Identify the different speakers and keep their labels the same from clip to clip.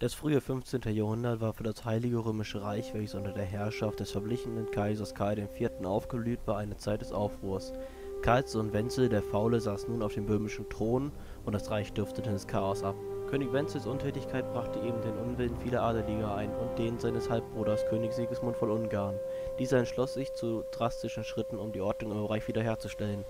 Speaker 1: Das frühe 15. Jahrhundert war für das Heilige Römische Reich, welches unter der Herrschaft des verblichenen Kaisers Karl IV. aufgeblüht war, eine Zeit des Aufruhrs. Karls Sohn Wenzel der Faule saß nun auf dem böhmischen Thron und das Reich dürftete ins Chaos ab. König Wenzels Untätigkeit brachte ihm den Unwillen vieler Adeliger ein und den seines Halbbruders König Sigismund von Ungarn. Dieser entschloss sich zu drastischen Schritten, um die Ordnung im Reich wiederherzustellen.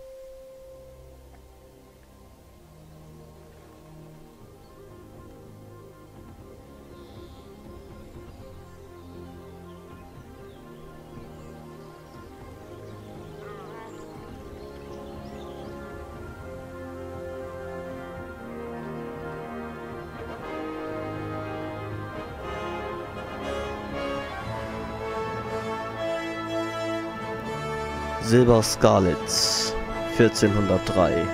Speaker 1: Silber Scarlets 1403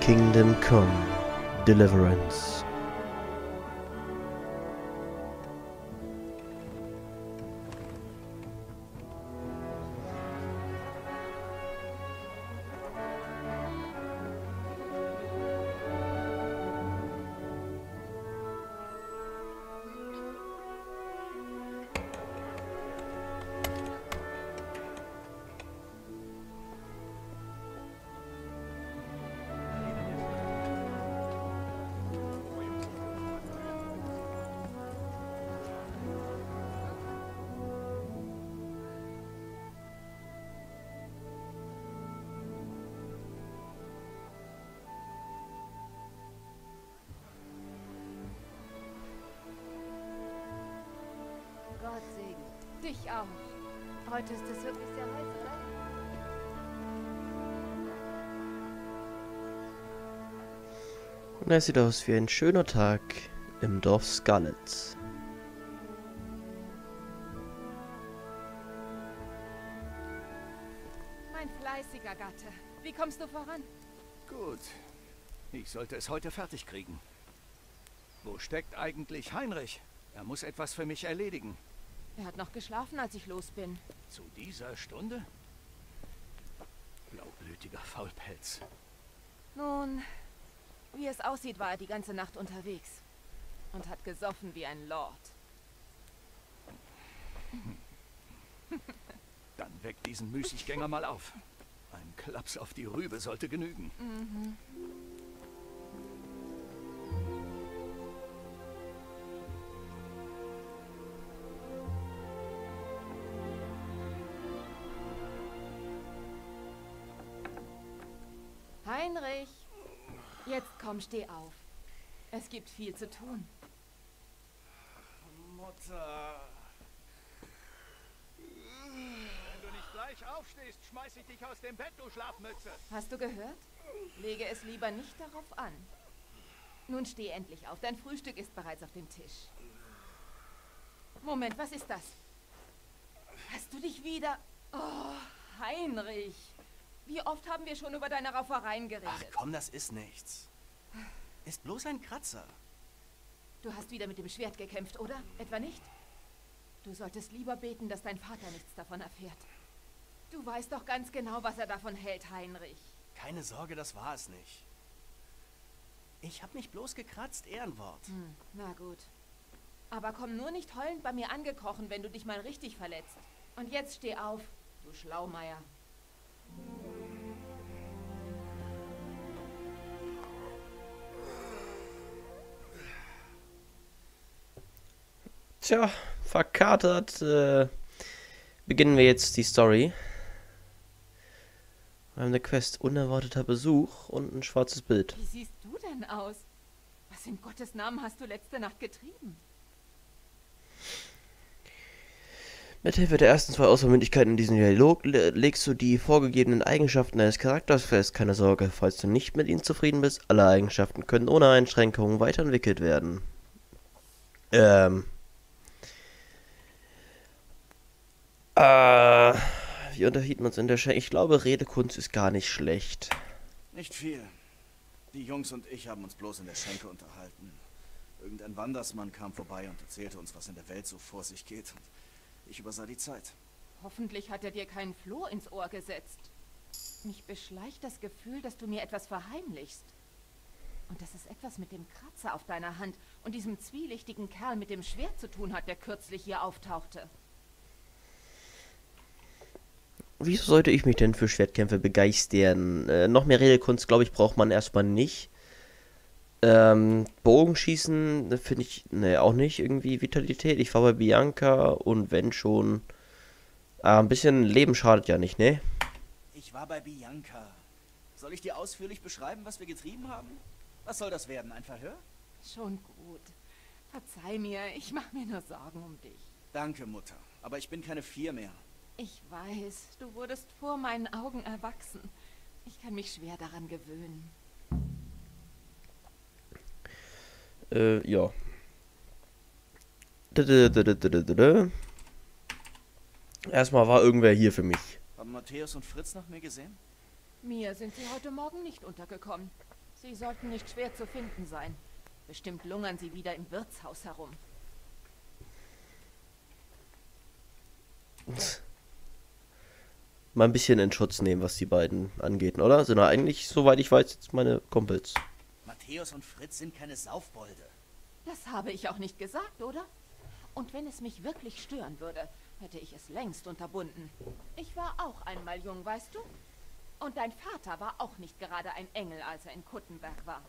Speaker 1: Kingdom Come Deliverance
Speaker 2: es
Speaker 1: sieht aus wie ein schöner Tag im Dorf Scarlets.
Speaker 2: Mein fleißiger Gatte. Wie kommst du voran?
Speaker 3: Gut. Ich sollte es heute fertig kriegen. Wo steckt eigentlich Heinrich? Er muss etwas für mich erledigen.
Speaker 2: Er hat noch geschlafen, als ich los bin.
Speaker 3: Zu dieser Stunde? Blaublütiger Faulpelz.
Speaker 2: Nun, wie es aussieht, war er die ganze Nacht unterwegs. Und hat gesoffen wie ein Lord.
Speaker 3: Dann weck diesen Müßiggänger mal auf. Ein Klaps auf die Rübe sollte genügen.
Speaker 2: Heinrich! Komm, steh auf. Es gibt viel zu tun.
Speaker 3: Mutter. Wenn du nicht gleich aufstehst, schmeiß ich dich aus dem Bett, du Schlafmütze.
Speaker 2: Hast du gehört? Lege es lieber nicht darauf an. Nun steh endlich auf. Dein Frühstück ist bereits auf dem Tisch. Moment, was ist das? Hast du dich wieder... Oh, Heinrich. Wie oft haben wir schon über deine Raufereien geredet?
Speaker 4: Ach komm, das ist nichts. Ist bloß ein Kratzer.
Speaker 2: Du hast wieder mit dem Schwert gekämpft, oder? Etwa nicht? Du solltest lieber beten, dass dein Vater nichts davon erfährt. Du weißt doch ganz genau, was er davon hält, Heinrich.
Speaker 4: Keine Sorge, das war es nicht. Ich hab mich bloß gekratzt, Ehrenwort.
Speaker 2: Hm, na gut. Aber komm nur nicht heulend bei mir angekrochen, wenn du dich mal richtig verletzt. Und jetzt steh auf, du Schlaumeier.
Speaker 1: Tja, verkatert äh, beginnen wir jetzt die Story. Wir haben eine Quest unerwarteter Besuch und ein schwarzes Bild.
Speaker 2: Wie siehst du denn aus? Was in Gottes Namen hast du letzte Nacht getrieben?
Speaker 1: Mithilfe der ersten zwei Auswahlmöglichkeiten in diesem Dialog le- legst du die vorgegebenen Eigenschaften deines Charakters fest. Keine Sorge, falls du nicht mit ihnen zufrieden bist, alle Eigenschaften können ohne Einschränkungen weiterentwickelt werden. Ähm. Äh. Wie unterhielt man uns in der Schenke? Ich glaube, Redekunst ist gar nicht schlecht.
Speaker 4: Nicht viel. Die Jungs und ich haben uns bloß in der Schenke unterhalten. Irgendein Wandersmann kam vorbei und erzählte uns, was in der Welt so vor sich geht. Und ich übersah die Zeit.
Speaker 2: Hoffentlich hat er dir keinen Floh ins Ohr gesetzt. Mich beschleicht das Gefühl, dass du mir etwas verheimlichst. Und dass es etwas mit dem Kratzer auf deiner Hand und diesem zwielichtigen Kerl mit dem Schwert zu tun hat, der kürzlich hier auftauchte.
Speaker 1: Wieso sollte ich mich denn für Schwertkämpfe begeistern? Äh, noch mehr Redekunst, glaube ich, braucht man erstmal nicht. Ähm, Bogenschießen finde ich, ne, auch nicht irgendwie Vitalität. Ich war bei Bianca und wenn schon. Ah, ein bisschen Leben schadet ja nicht, ne?
Speaker 4: Ich war bei Bianca. Soll ich dir ausführlich beschreiben, was wir getrieben haben? Was soll das werden, ein Verhör?
Speaker 2: Schon gut. Verzeih mir, ich mache mir nur Sorgen um dich.
Speaker 4: Danke, Mutter. Aber ich bin keine Vier mehr.
Speaker 2: Ich weiß, du wurdest vor meinen Augen erwachsen. Ich kann mich schwer daran gewöhnen.
Speaker 1: Äh, ja. Erstmal war irgendwer hier für mich.
Speaker 4: Haben Matthäus und Fritz nach mir gesehen?
Speaker 2: Mir sind sie heute Morgen nicht untergekommen. Sie sollten nicht schwer zu finden sein. Bestimmt lungern sie wieder im Wirtshaus herum.
Speaker 1: Mal ein bisschen in Schutz nehmen, was die beiden angeht, oder? Sind ja eigentlich, soweit ich weiß, jetzt meine Kumpels.
Speaker 4: Matthäus und Fritz sind keine Saufbolde.
Speaker 2: Das habe ich auch nicht gesagt, oder? Und wenn es mich wirklich stören würde, hätte ich es längst unterbunden. Ich war auch einmal jung, weißt du? Und dein Vater war auch nicht gerade ein Engel, als er in Kuttenberg war.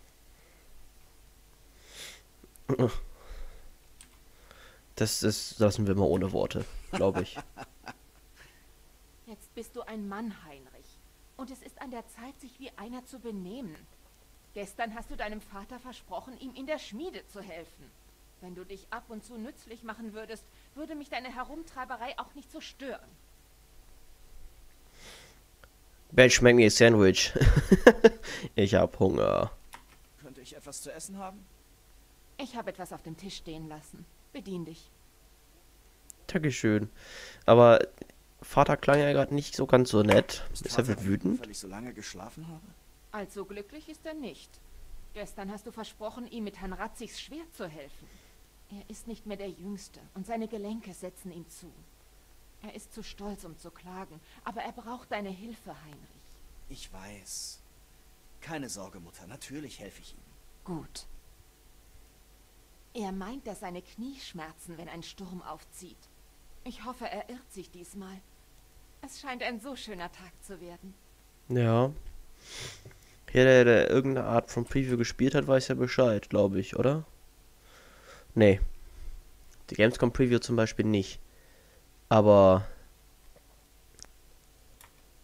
Speaker 1: Das ist, lassen wir mal ohne Worte, glaube ich.
Speaker 2: Bist du ein Mann, Heinrich. Und es ist an der Zeit, sich wie einer zu benehmen. Gestern hast du deinem Vater versprochen, ihm in der Schmiede zu helfen. Wenn du dich ab und zu nützlich machen würdest, würde mich deine Herumtreiberei auch nicht so stören.
Speaker 1: Bell schmeckt mir Sandwich. ich hab Hunger.
Speaker 4: Könnte ich etwas zu essen haben?
Speaker 2: Ich habe etwas auf dem Tisch stehen lassen. Bedien dich.
Speaker 1: Dankeschön. Aber Vater klang ja gerade nicht so ganz so nett.
Speaker 4: Ist
Speaker 1: Ist er wütend?
Speaker 4: Weil ich so lange geschlafen habe?
Speaker 2: Allzu glücklich ist er nicht. Gestern hast du versprochen, ihm mit Herrn Ratzigs Schwert zu helfen. Er ist nicht mehr der Jüngste und seine Gelenke setzen ihm zu. Er ist zu stolz, um zu klagen, aber er braucht deine Hilfe, Heinrich.
Speaker 4: Ich weiß. Keine Sorge, Mutter. Natürlich helfe ich ihm.
Speaker 2: Gut. Er meint, dass seine Knie schmerzen, wenn ein Sturm aufzieht. Ich hoffe, er irrt sich diesmal. Es scheint ein so schöner Tag zu werden.
Speaker 1: Ja. Jeder, der irgendeine Art von Preview gespielt hat, weiß ja Bescheid, glaube ich, oder? Nee. Die Gamescom Preview zum Beispiel nicht. Aber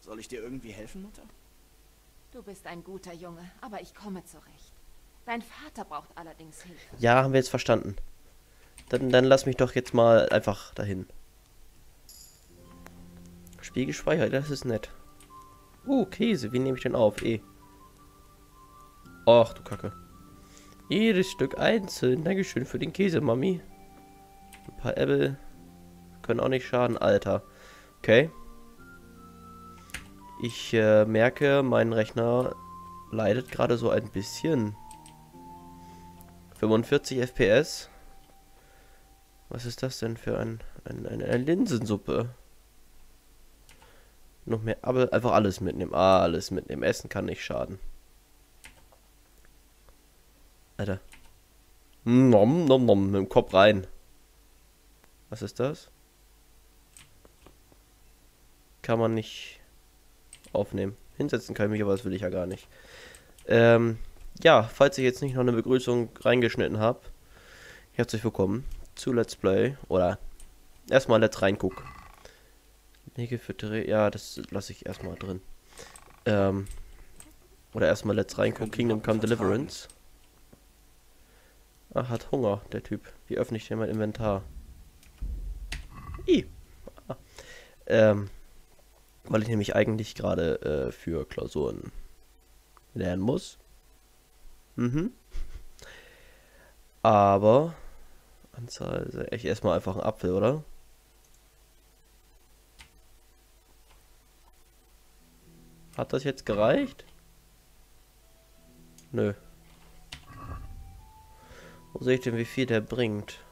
Speaker 4: Soll ich dir irgendwie helfen, Mutter?
Speaker 2: Du bist ein guter Junge, aber ich komme zurecht. Dein Vater braucht allerdings Hilfe.
Speaker 1: ja, haben wir jetzt verstanden. Dann, dann lass mich doch jetzt mal einfach dahin. Spiel gespeichert, das ist nett. Uh, Käse, wie nehme ich den auf? E. Ach du Kacke. Jedes Stück einzeln. Dankeschön für den Käse, Mami. Ein paar Äpfel. Können auch nicht schaden, Alter. Okay. Ich äh, merke, mein Rechner leidet gerade so ein bisschen. 45 FPS. Was ist das denn für ein, ein, eine Linsensuppe? Noch mehr, aber einfach alles mitnehmen. Alles mitnehmen. Essen kann nicht schaden. Alter. Nom, nom, nom. Mit dem Kopf rein. Was ist das? Kann man nicht aufnehmen. Hinsetzen kann ich mich, aber das will ich ja gar nicht. Ähm, ja, falls ich jetzt nicht noch eine Begrüßung reingeschnitten habe, herzlich willkommen zu Let's Play. Oder erstmal Let's reinguck. Nägel für Terre- ja, das lasse ich erstmal drin. Ähm, oder erstmal Let's reinguck, Kingdom Come Deliverance. Ach, hat Hunger, der Typ. Wie öffne ich denn mein Inventar? I. Ah. Ähm, weil ich nämlich eigentlich gerade äh, für Klausuren lernen muss. Mhm. Aber Anzahl, also ich erstmal einfach einen Apfel, oder? Hat das jetzt gereicht? Nö. Wo sehe ich denn, wie viel der bringt?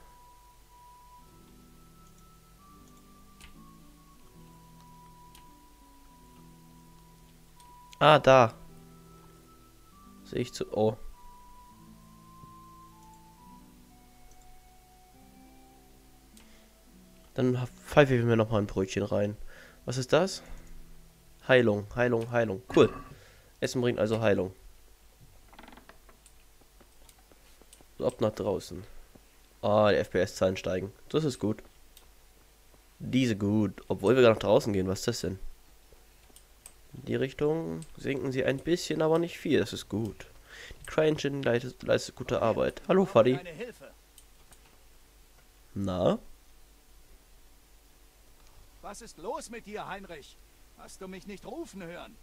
Speaker 1: Ah, da. Sehe ich zu... Oh. Dann pfeife ich mir nochmal ein Brötchen rein. Was ist das? Heilung, Heilung, Heilung. Cool. Essen bringt also Heilung. So, ab nach draußen. Ah, die FPS-Zahlen steigen. Das ist gut. Diese gut. Obwohl wir gar nach draußen gehen. Was ist das denn? In die Richtung sinken sie ein bisschen, aber nicht viel. Das ist gut. Die CryEngine leistet, leistet gute Arbeit. Hallo, Fadi. Na?
Speaker 3: Was ist los mit dir, Heinrich? Hast du mich nicht rufen hören?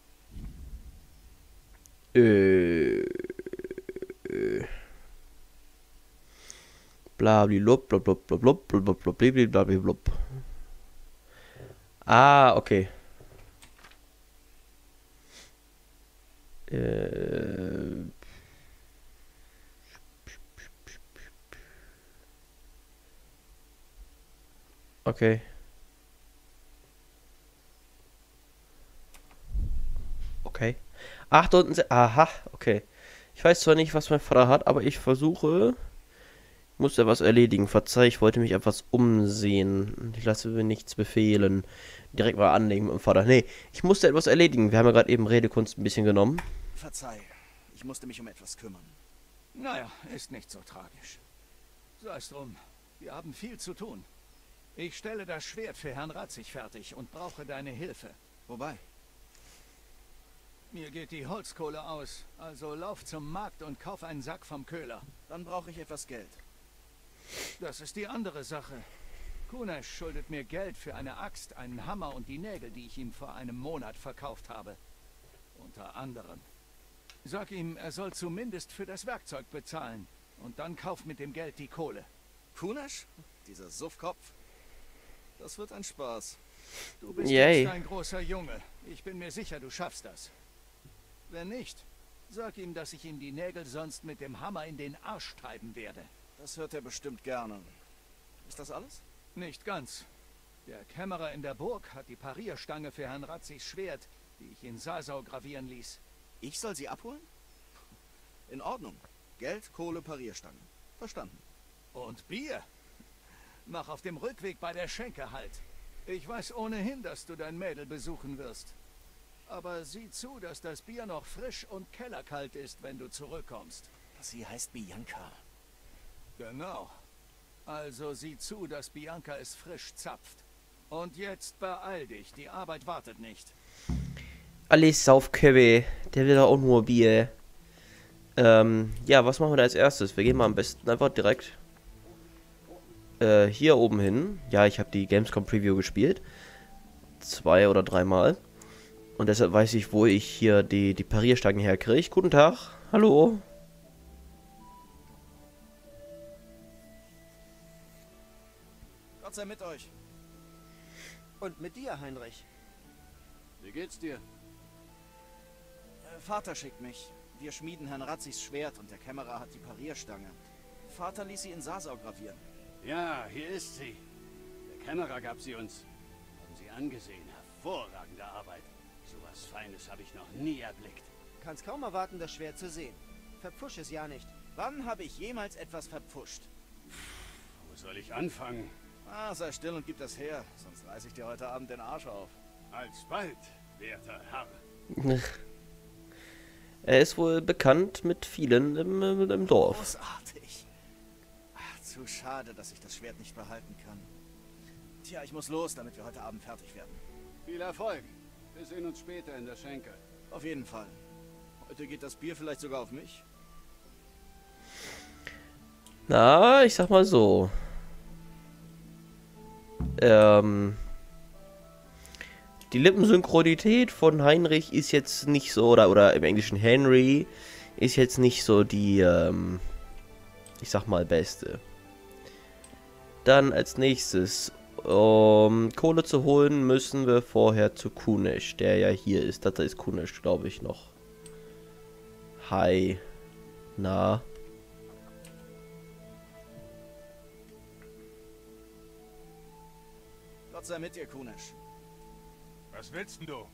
Speaker 1: Äh. äh. Blablabla, blablabla, blablabla, blablabla. Ah, okay. Äh. Okay. Ach, da unten. Aha, okay. Ich weiß zwar nicht, was mein Vater hat, aber ich versuche. Ich muss ja was erledigen. Verzeih, ich wollte mich etwas umsehen. Ich lasse mir nichts befehlen. Direkt mal anlegen mit dem Vater. Nee, ich musste etwas erledigen. Wir haben ja gerade eben Redekunst ein bisschen genommen.
Speaker 4: Verzeih, ich musste mich um etwas kümmern.
Speaker 3: Naja, ist nicht so tragisch. Sei es drum. Wir haben viel zu tun. Ich stelle das Schwert für Herrn Ratzig fertig und brauche deine Hilfe.
Speaker 4: Wobei?
Speaker 3: Mir geht die Holzkohle aus, also lauf zum Markt und kauf einen Sack vom Köhler.
Speaker 4: Dann brauche ich etwas Geld.
Speaker 3: Das ist die andere Sache. Kunesch schuldet mir Geld für eine Axt, einen Hammer und die Nägel, die ich ihm vor einem Monat verkauft habe. Unter anderem. Sag ihm, er soll zumindest für das Werkzeug bezahlen. Und dann kauf mit dem Geld die Kohle.
Speaker 4: Kunasch? Dieser Suffkopf? Das wird ein Spaß.
Speaker 3: Du bist
Speaker 1: Yay.
Speaker 3: jetzt ein großer Junge. Ich bin mir sicher, du schaffst das. Wenn nicht, sag ihm, dass ich ihm die Nägel sonst mit dem Hammer in den Arsch treiben werde.
Speaker 4: Das hört er bestimmt gerne. Ist das alles?
Speaker 3: Nicht ganz. Der Kämmerer in der Burg hat die Parierstange für Herrn Ratzigs Schwert, die ich in Sasau gravieren ließ.
Speaker 4: Ich soll sie abholen? In Ordnung. Geld, Kohle, Parierstange. Verstanden.
Speaker 3: Und Bier. Mach auf dem Rückweg bei der Schenke halt. Ich weiß ohnehin, dass du dein Mädel besuchen wirst. Aber sieh zu, dass das Bier noch frisch und kellerkalt ist, wenn du zurückkommst.
Speaker 4: Sie heißt Bianca.
Speaker 3: Genau. Also sieh zu, dass Bianca es frisch zapft. Und jetzt beeil dich, die Arbeit wartet nicht.
Speaker 1: Alles Saufköbe. Der will auch nur Bier. Ähm, ja, was machen wir da als erstes? Wir gehen mal am besten einfach direkt äh, hier oben hin. Ja, ich habe die Gamescom Preview gespielt. Zwei oder dreimal. Und deshalb weiß ich, wo ich hier die, die Parierstangen herkriege. Guten Tag. Hallo.
Speaker 4: Gott sei mit euch.
Speaker 5: Und mit dir, Heinrich.
Speaker 6: Wie geht's dir?
Speaker 4: Äh, Vater schickt mich. Wir schmieden Herrn Ratzigs Schwert und der Kämmerer hat die Parierstange. Vater ließ sie in Sasau gravieren.
Speaker 6: Ja, hier ist sie. Der Kämmerer gab sie uns. Haben sie angesehen. Hervorragende Arbeit. Sowas Feines habe ich noch nie erblickt.
Speaker 5: Kannst kaum erwarten, das Schwert zu sehen. Verpfusch es ja nicht.
Speaker 4: Wann habe ich jemals etwas verpfuscht?
Speaker 6: Wo soll ich anfangen?
Speaker 4: Ah, sei still und gib das her, sonst reiß ich dir heute Abend den Arsch auf.
Speaker 6: Alsbald, werter Herr.
Speaker 1: Er ist wohl bekannt mit vielen im, im, im Dorf.
Speaker 4: Großartig. Ach, zu schade, dass ich das Schwert nicht behalten kann. Tja, ich muss los, damit wir heute Abend fertig werden.
Speaker 6: Viel Erfolg. Wir sehen uns später in der Schenke.
Speaker 4: Auf jeden Fall. Heute geht das Bier vielleicht sogar auf mich.
Speaker 1: Na, ich sag mal so. Ähm. Die Lippensynchronität von Heinrich ist jetzt nicht so, oder, oder im Englischen Henry, ist jetzt nicht so die, ähm, ich sag mal, beste. Dann als nächstes, um Kohle zu holen, müssen wir vorher zu Kunesh, der ja hier ist. Das ist Kunesh, glaube ich, noch. Hi. Na.
Speaker 4: Gott sei mit dir, Kunesch.
Speaker 7: Was willst denn du?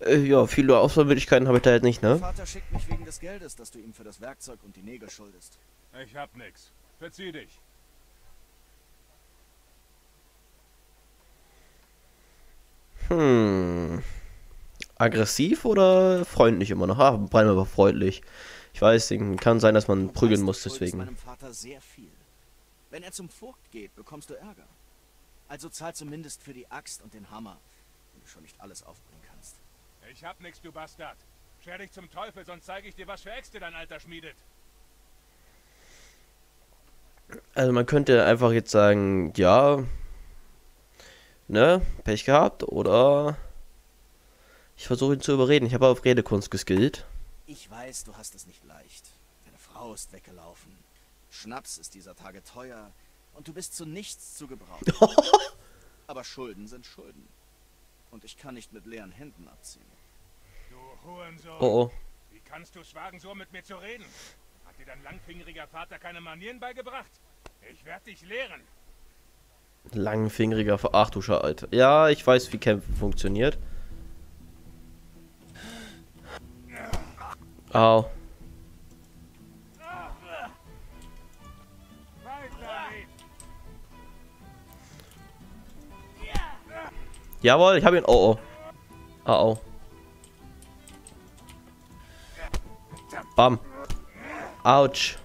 Speaker 1: Äh, ja, viele Auswahlmöglichkeiten habe ich da jetzt nicht, ne?
Speaker 4: Vater schickt mich wegen des Geldes, das du ihm für das Werkzeug und die Nägel schuldest.
Speaker 7: Ich hab nix. Verzieh dich.
Speaker 1: Hm. Aggressiv oder freundlich immer noch? Ah, bleiben wir freundlich. Ich weiß, kann sein, dass man prügeln muss, deswegen.
Speaker 4: meinem Vater sehr viel. Wenn er zum Vogt geht, bekommst du Ärger. Also zahl zumindest für die Axt und den Hammer, wenn du schon nicht alles aufbringen kannst.
Speaker 7: Ich hab nix, du Bastard. Scher dich zum Teufel, sonst zeige ich dir, was für Äxte dein Alter schmiedet.
Speaker 1: Also man könnte einfach jetzt sagen, ja, ne, Pech gehabt oder ich versuche ihn zu überreden. Ich habe auf Redekunst geskillt.
Speaker 4: Ich weiß, du hast es nicht leicht. Deine Frau ist weggelaufen. Schnaps ist dieser Tage teuer und du bist zu nichts zu gebrauchen. Aber Schulden sind Schulden. Und ich kann nicht mit leeren Händen abziehen.
Speaker 7: Du Hurensohn.
Speaker 1: Oh oh.
Speaker 7: Wie kannst du es wagen, so mit mir zu reden? Hat dir dein langfingeriger Vater keine Manieren beigebracht? Ich werde dich lehren.
Speaker 1: Langfingeriger Ver Ach du Scheiße. Ja, ich weiß, wie Kämpfen funktioniert. Au. Jawohl, ich habe ihn. Oh oh. Oh oh. Bam. Autsch.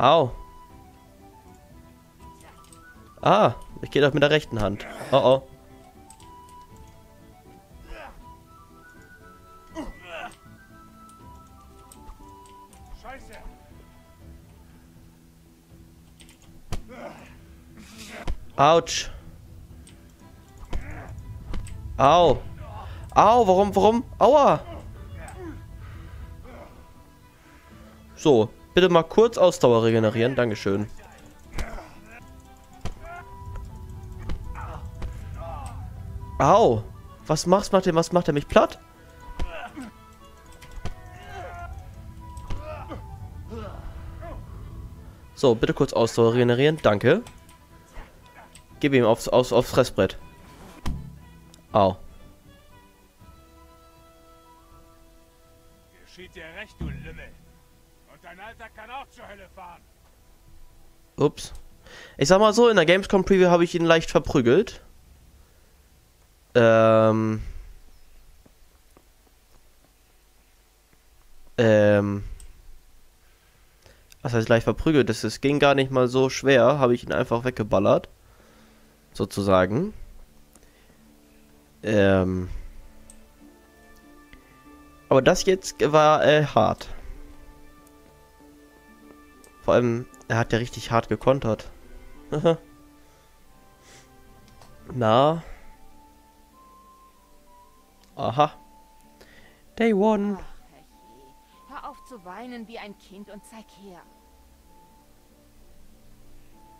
Speaker 1: Au. Ah, ich gehe doch mit der rechten Hand. Oh oh.
Speaker 7: Scheiße.
Speaker 1: Autsch. Au. Au, warum, warum? Aua. So, bitte mal kurz Ausdauer regenerieren. Dankeschön. Au. Was machst macht er? Was macht er mich platt? So, bitte kurz Ausdauer regenerieren. Danke. Gib ihm aufs, aufs, aufs Fressbrett. Au.
Speaker 7: Geschieht dir recht, du Lümmel. Und dein Alter kann auch zur Hölle fahren.
Speaker 1: Ups. Ich sag mal so, in der Gamescom Preview habe ich ihn leicht verprügelt. Ähm. Ähm. Was heißt leicht verprügelt? Das, das ging gar nicht mal so schwer. Habe ich ihn einfach weggeballert. Sozusagen. Ähm. Aber das jetzt war äh, hart. Vor allem, er hat ja richtig hart gekontert. Na. Aha. Day one.
Speaker 2: Ach. Hör auf zu weinen wie ein Kind und zeig her.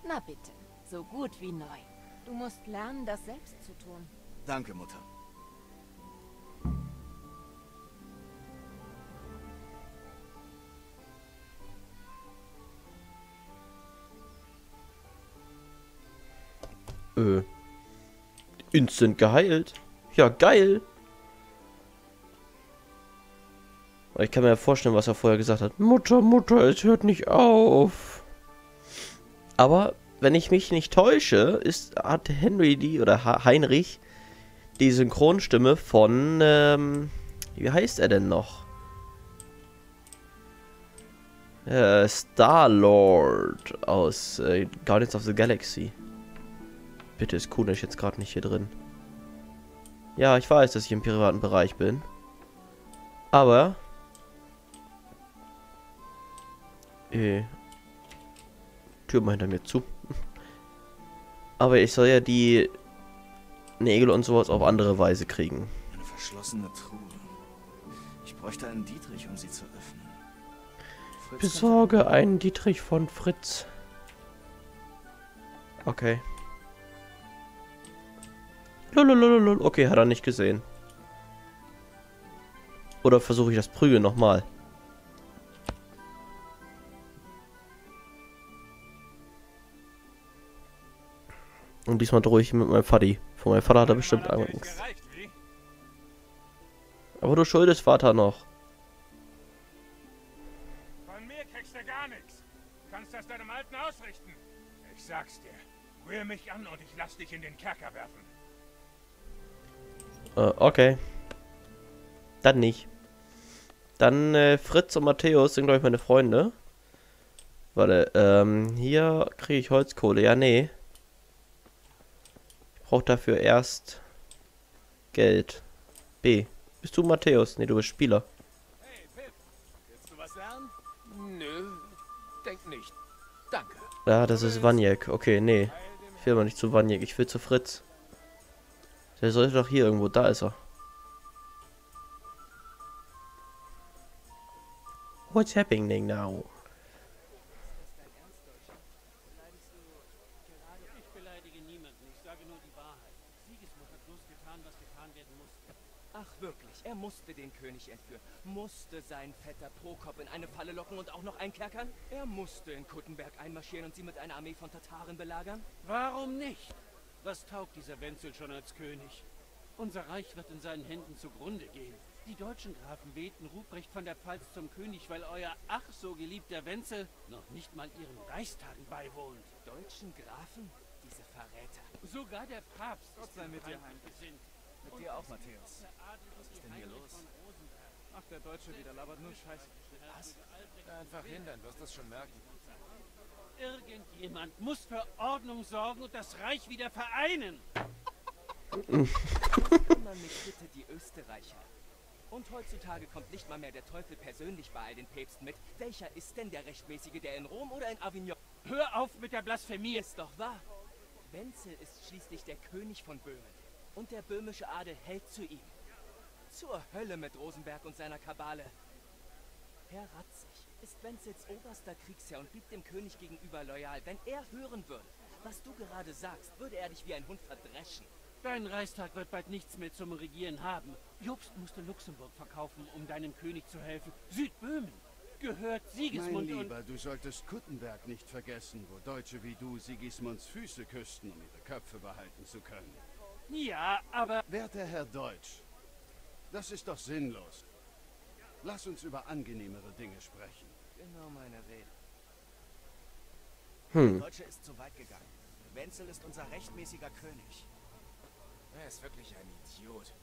Speaker 2: Na bitte, so gut wie neu. Du musst lernen, das selbst zu tun.
Speaker 4: Danke, Mutter.
Speaker 1: Äh. Instant geheilt. Ja, geil. Ich kann mir ja vorstellen, was er vorher gesagt hat. Mutter, Mutter, es hört nicht auf. Aber wenn ich mich nicht täusche, ist hat Henry die oder Heinrich die Synchronstimme von ähm, wie heißt er denn noch? Äh, Star Lord aus äh, Guardians of the Galaxy. Bitte ist Kunesh jetzt gerade nicht hier drin. Ja, ich weiß, dass ich im privaten Bereich bin. Aber. Äh. Tür mal hinter mir zu. Aber ich soll ja die Nägel und sowas auf andere Weise kriegen.
Speaker 4: Eine verschlossene Truhe. Ich bräuchte einen Dietrich, um sie zu öffnen. Fritz
Speaker 1: Besorge einen Dietrich von Fritz. Okay. Lulululul. Okay, hat er nicht gesehen. Oder versuche ich das Prügeln nochmal? Und diesmal drohe ich mit meinem Vati. Von meinem Vater hat er bestimmt Angst. Aber du schuldest Vater noch.
Speaker 7: Von mir kriegst du gar nichts. Kannst das deinem Alten ausrichten. Ich sag's dir. Rühr mich an und ich lass dich in den Kerker werfen.
Speaker 1: Äh, okay. Dann nicht. Dann äh, Fritz und Matthäus sind, glaube ich, meine Freunde. Warte, ähm, hier kriege ich Holzkohle. Ja, nee. Ich brauche dafür erst Geld. B. Bist du Matthäus? Nee, du bist Spieler.
Speaker 6: Hey, Pip, willst du was lernen?
Speaker 8: Nö, denk nicht. Danke.
Speaker 1: Ja, das ist Waniek. Okay, nee. Ich will aber nicht zu Waniek. Ich will zu Fritz. Der sollte doch hier irgendwo. Da ist er. What's happening now?
Speaker 6: Ich beleidige niemanden, ich sage nur die Wahrheit. Sigismund hat bloß getan, was getan werden musste.
Speaker 8: Ach wirklich, er musste den König entführen. Musste seinen Vetter Prokop in eine Falle locken und auch noch einkerkern? Er musste in Kuttenberg einmarschieren und sie mit einer Armee von Tataren belagern?
Speaker 6: Warum nicht? Was taugt dieser Wenzel schon als König? Unser Reich wird in seinen Händen zugrunde gehen. Die deutschen Grafen wählten Ruprecht von der Pfalz zum König, weil euer ach so geliebter Wenzel noch nicht mal ihren Reichstagen beiwohnt.
Speaker 8: Deutschen Grafen? Diese Verräter.
Speaker 6: Sogar der Papst
Speaker 5: Gott
Speaker 6: ist
Speaker 5: sei mit dir.
Speaker 4: Mit dir auch, Matthäus.
Speaker 6: Was
Speaker 4: ist denn hier los?
Speaker 5: Ach, der Deutsche wieder labert nur Scheiße.
Speaker 8: Was? Einfach hindern, wirst das schon merken.
Speaker 6: Irgendjemand muss für Ordnung sorgen und das Reich wieder vereinen.
Speaker 8: Kümmern mich bitte die Österreicher. Und heutzutage kommt nicht mal mehr der Teufel persönlich bei all den Päpsten mit. Welcher ist denn der Rechtmäßige, der in Rom oder in Avignon?
Speaker 6: Hör auf mit der Blasphemie.
Speaker 8: Ist doch wahr. Wenzel ist schließlich der König von Böhmen. Und der böhmische Adel hält zu ihm. Zur Hölle mit Rosenberg und seiner Kabale. Herr Ratzig ist Wenzels oberster Kriegsherr und blieb dem König gegenüber loyal. Wenn er hören würde, was du gerade sagst, würde er dich wie ein Hund verdreschen.
Speaker 6: Dein Reichstag wird bald nichts mehr zum Regieren haben. Jobst musste Luxemburg verkaufen, um deinem König zu helfen. Südböhmen gehört
Speaker 9: Mein
Speaker 6: Sigismund und...
Speaker 9: Lieber, du solltest Kuttenberg nicht vergessen, wo Deutsche wie du Sigismunds Füße küssten, um ihre Köpfe behalten zu können.
Speaker 6: Ja, aber...
Speaker 9: Werter Herr Deutsch, das ist doch sinnlos. Lass uns über angenehmere Dinge sprechen.
Speaker 8: Genau meine Rede.
Speaker 4: Der
Speaker 1: Hm.
Speaker 4: Deutsche ist zu weit gegangen. Wenzel ist unser rechtmäßiger König.
Speaker 8: Er ist wirklich ein Idiot.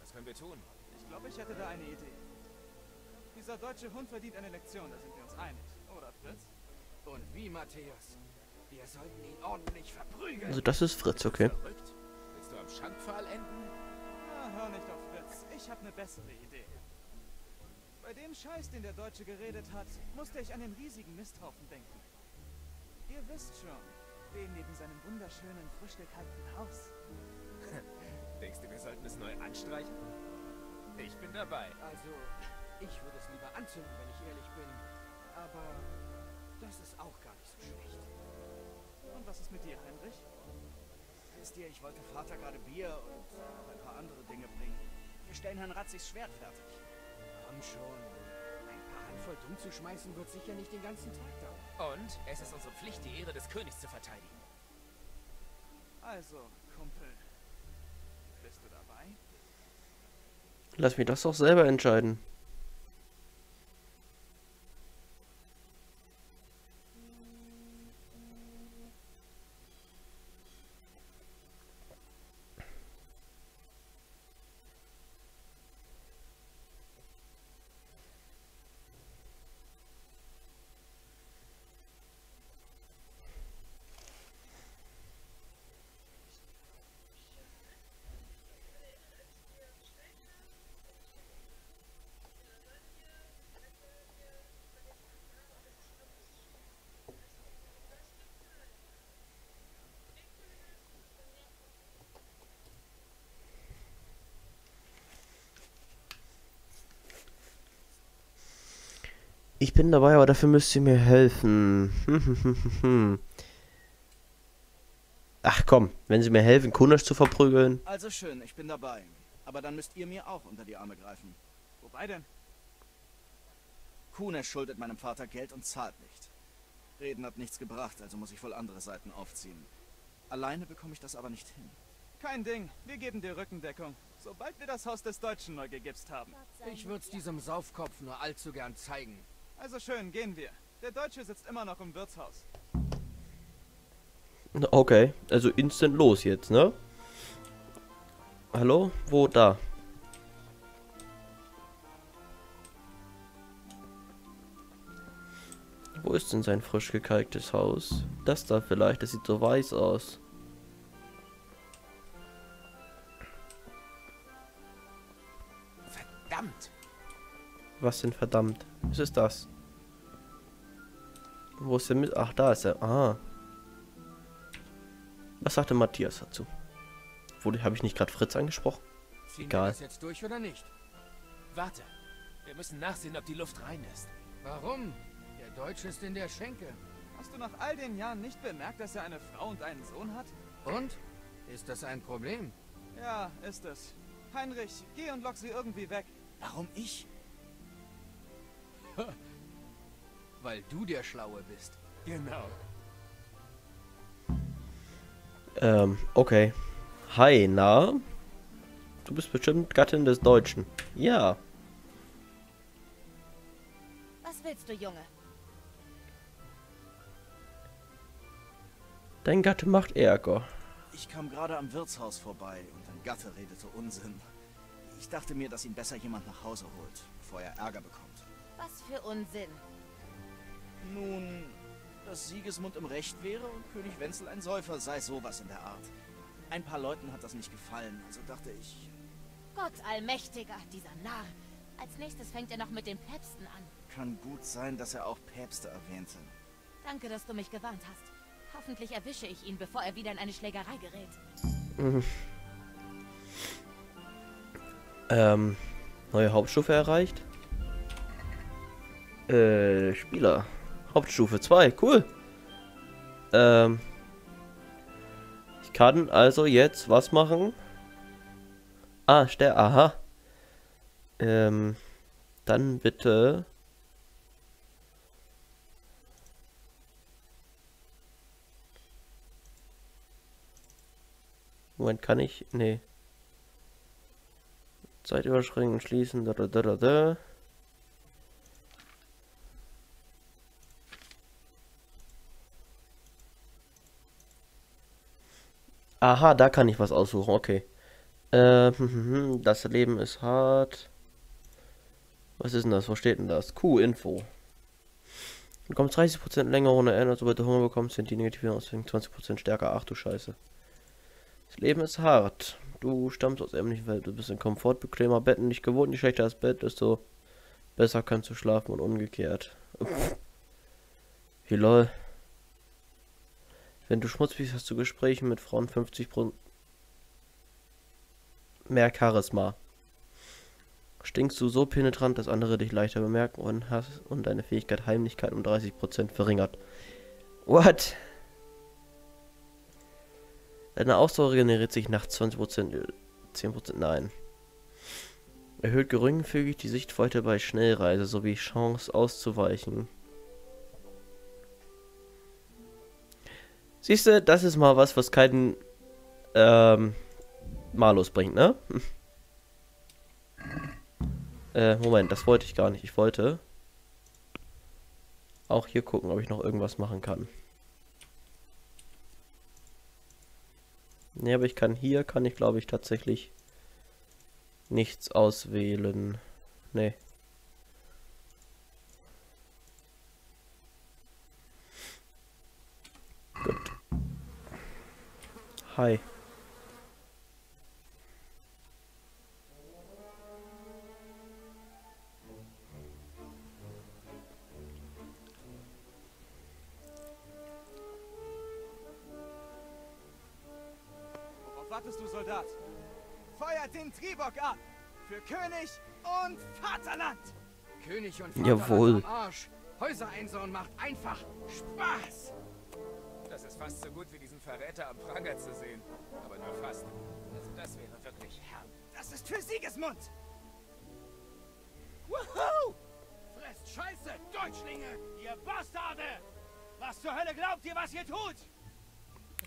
Speaker 8: Was können wir tun?
Speaker 5: Ich glaube, ich hätte da eine Idee. Dieser deutsche Hund verdient eine Lektion, da sind wir uns einig. Oder, Fritz?
Speaker 8: Und wie, Matthäus? Wir sollten ihn ordentlich verprügeln.
Speaker 1: Also das ist Fritz, okay.
Speaker 8: Verrückt? Willst du am Schandpfahl enden?
Speaker 5: Ah, hör nicht auf. Ich habe eine bessere Idee. Bei dem Scheiß, den der Deutsche geredet hat, musste ich an den riesigen Misthaufen denken. Ihr wisst schon, den neben seinem wunderschönen, frisch gekalkten Haus.
Speaker 8: Denkst du, wir sollten es neu anstreichen? Ich bin dabei.
Speaker 10: Also, ich würde es lieber anzünden, wenn ich ehrlich bin. Aber das ist auch gar nicht so schlecht.
Speaker 5: Und was ist mit dir, Heinrich?
Speaker 4: Wisst ihr, ich wollte Vater gerade Bier und ein paar andere Dinge bringen. Wir stellen Herrn Ratzigs Schwert fertig.
Speaker 10: Komm schon. Ein paar Handvoll dumm zu schmeißen wird sicher nicht den ganzen Tag dauern.
Speaker 8: Und es ist unsere Pflicht, die Ehre des Königs zu verteidigen.
Speaker 5: Also, Kumpel. Bist du dabei?
Speaker 1: Lass mich das doch selber entscheiden. Ich bin dabei, aber dafür müsst ihr mir helfen. Ach komm, wenn sie mir helfen, Kunasch zu verprügeln.
Speaker 4: Also schön, ich bin dabei. Aber dann müsst ihr mir auch unter die Arme greifen.
Speaker 5: Wobei denn?
Speaker 4: Kunesch schuldet meinem Vater Geld und zahlt nicht. Reden hat nichts gebracht, also muss ich wohl andere Seiten aufziehen. Alleine bekomme ich das aber nicht hin.
Speaker 5: Kein Ding, wir geben dir Rückendeckung, sobald wir das Haus des Deutschen neu gegipst haben.
Speaker 10: Ich würde es diesem Saufkopf nur allzu gern zeigen.
Speaker 5: Also schön, gehen wir. Der Deutsche sitzt immer noch im Wirtshaus.
Speaker 1: Okay, also instant los jetzt, ne? Hallo? Wo? Da. Wo ist denn sein frisch gekalktes Haus? Das da vielleicht, das sieht so weiß aus. Was denn verdammt? Was ist das? Wo ist der mit? Ach, da ist er. Ah. Was sagte Matthias dazu? Wurde, habe ich nicht gerade Fritz angesprochen?
Speaker 10: Ziehen
Speaker 1: Egal.
Speaker 10: wir das jetzt durch oder nicht?
Speaker 8: Warte. Wir müssen nachsehen, ob die Luft rein ist.
Speaker 10: Warum? Der Deutsche ist in der Schenke.
Speaker 5: Hast du nach all den Jahren nicht bemerkt, dass er eine Frau und einen Sohn hat?
Speaker 10: Und? Ist das ein Problem?
Speaker 5: Ja, ist es. Heinrich, geh und lock sie irgendwie weg.
Speaker 4: Warum ich?
Speaker 10: Weil du der Schlaue bist.
Speaker 8: Genau.
Speaker 1: Ähm, okay. Hi, na? Du bist bestimmt Gattin des Deutschen. Ja.
Speaker 2: Was willst du, Junge?
Speaker 1: Dein Gatte macht Ärger.
Speaker 4: Ich kam gerade am Wirtshaus vorbei und dein Gatte redete Unsinn. Ich dachte mir, dass ihn besser jemand nach Hause holt, bevor er Ärger bekommt.
Speaker 2: Was für Unsinn.
Speaker 4: Nun, dass Sigismund im Recht wäre und König Wenzel ein Säufer sei sowas in der Art. Ein paar Leuten hat das nicht gefallen, also dachte ich,
Speaker 2: Gott allmächtiger, dieser Narr. Als nächstes fängt er noch mit den Päpsten an.
Speaker 4: kann gut sein, dass er auch Päpste erwähnte.
Speaker 2: Danke, dass du mich gewarnt hast. Hoffentlich erwische ich ihn, bevor er wieder in eine Schlägerei gerät.
Speaker 1: Mhm. Ähm, neue Hauptstufe erreicht. Äh, Spieler. Hauptstufe 2, cool. Ähm, ich kann also jetzt was machen? Ah, Ster, aha. Ähm, dann bitte. Moment, kann ich? Nee. Zeit überschränken, schließen, da, da, da, da, Aha, da kann ich was aussuchen, okay. Äh, das Leben ist hart. Was ist denn das? Wo steht denn das? Q-Info. Du bekommst 30% länger ohne Ende, sobald du Hunger bekommst, sind die negativen Auswirkungen 20% stärker. Ach du Scheiße. Das Leben ist hart. Du stammst aus ärmlichen Welt. Du bist ein komfortbequemer Betten nicht gewohnt. Je schlechter das Bett, desto besser kannst du schlafen und umgekehrt. Wie lol. Wenn du Schmutz bist, hast du Gespräche mit Frauen 50 Pro mehr Charisma. Stinkst du so penetrant, dass andere dich leichter bemerken und hast und deine Fähigkeit Heimlichkeit um 30% verringert. What? Deine Ausdauer regeneriert sich nach 20%, 10% nein. Erhöht geringfügig die Sichtweite bei Schnellreise sowie Chance auszuweichen. Siehst du, das ist mal was, was keinen ähm, Malus bringt, ne? äh, Moment, das wollte ich gar nicht. Ich wollte auch hier gucken, ob ich noch irgendwas machen kann. Ne, aber ich kann hier, kann ich glaube ich tatsächlich nichts auswählen. Ne. Hi.
Speaker 5: Worauf wartest du, Soldat? Feuert den Tribok ab! Für König und Vaterland!
Speaker 10: König und
Speaker 1: Jawohl.
Speaker 10: am Arsch. Häuser einsauen macht einfach Spaß.
Speaker 8: Das ist fast so gut wie diesen Verräter am Pranger zu sehen. Aber nur fast. Also das wäre wirklich herb.
Speaker 5: Das ist für Sigismund!
Speaker 10: Woohoo! Fresst Scheiße, Deutschlinge!
Speaker 7: Ihr Bastarde! Was zur Hölle glaubt ihr, was ihr tut?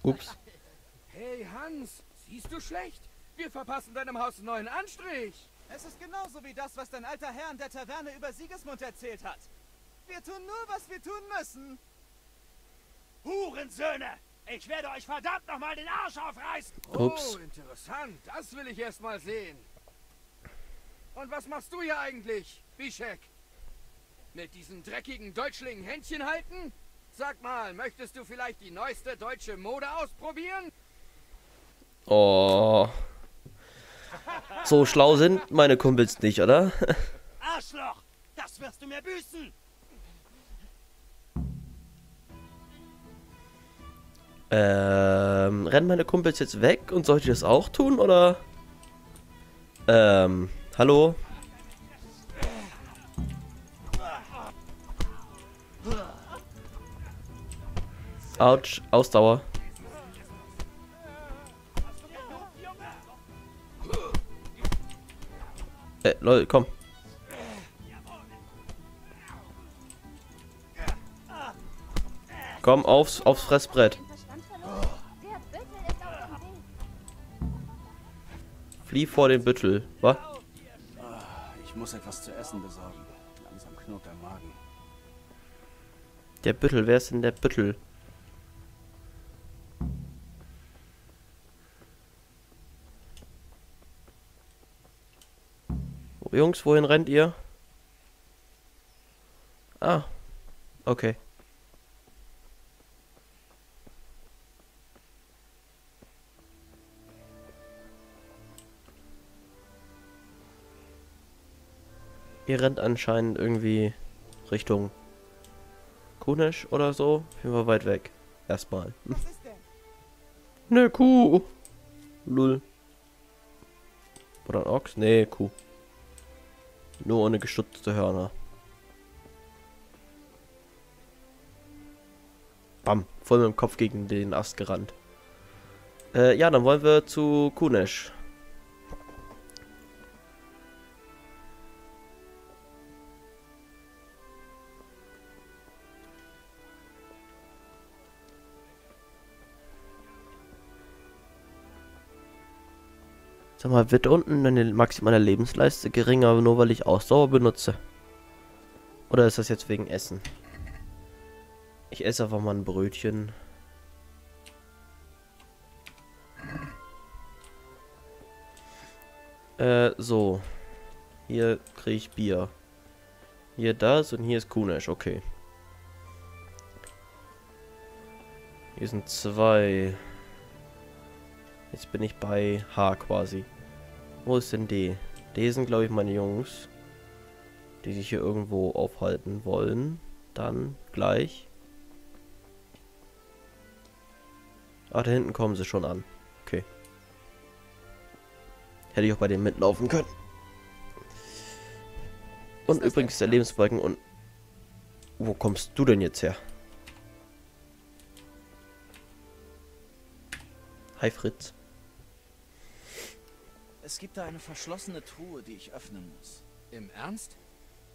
Speaker 1: Ups.
Speaker 11: Hey Hans, siehst du schlecht? Wir verpassen deinem Haus einen neuen Anstrich.
Speaker 5: Es ist genauso wie das, was dein alter Herr in der Taverne über Siegesmund erzählt hat. Wir tun nur, was wir tun müssen.
Speaker 12: Hurensöhne! Ich werde euch verdammt nochmal den Arsch aufreißen!
Speaker 1: Ups.
Speaker 11: Oh, interessant. Das will ich erst mal sehen. Und was machst du hier eigentlich, Bischek? Mit diesen dreckigen Deutschlingen Händchen halten? Sag mal, möchtest du vielleicht die neueste deutsche Mode ausprobieren?
Speaker 1: Oh. So schlau sind meine Kumpels nicht, oder?
Speaker 12: Arschloch! Das wirst du mir büßen!
Speaker 1: Ähm, rennen meine Kumpels jetzt weg und sollte ich das auch tun, oder? Ähm, hallo? Autsch, Ausdauer. Äh, Leute, komm. Komm aufs, aufs Fressbrett. Flieh vor den Büttel, wa?
Speaker 4: Ich muss etwas zu essen besorgen. Langsam knurrt der Magen.
Speaker 1: Der Büttel, wer ist denn der Büttel? Oh, Jungs, wohin rennt ihr? Ah, okay. Ihr rennt anscheinend irgendwie Richtung Kunesch oder so. Auf jeden Fall weit weg. Erstmal. Ne Kuh. Lull. Oder ein Ochs? Nee, Kuh. Nur ohne gestutzte Hörner. Bam. Voll mit dem Kopf gegen den Ast gerannt. Äh, ja, dann wollen wir zu Kunesch. Sag mal, wird unten eine maximale Lebensleiste geringer, nur weil ich Ausdauer benutze? Oder ist das jetzt wegen Essen? Ich esse einfach mal ein Brötchen. Äh, so. Hier kriege ich Bier. Hier das und hier ist Kunesch, okay. Hier sind zwei. Jetzt bin ich bei H quasi. Wo ist denn D? D sind, glaube ich, meine Jungs. Die sich hier irgendwo aufhalten wollen. Dann gleich. Ah, da hinten kommen sie schon an. Okay. Hätte ich auch bei denen mitlaufen können. Und übrigens der Lebensbalken und... Wo kommst du denn jetzt her? Hi Fritz.
Speaker 4: Es gibt da eine verschlossene Truhe, die ich öffnen muss.
Speaker 11: Im Ernst?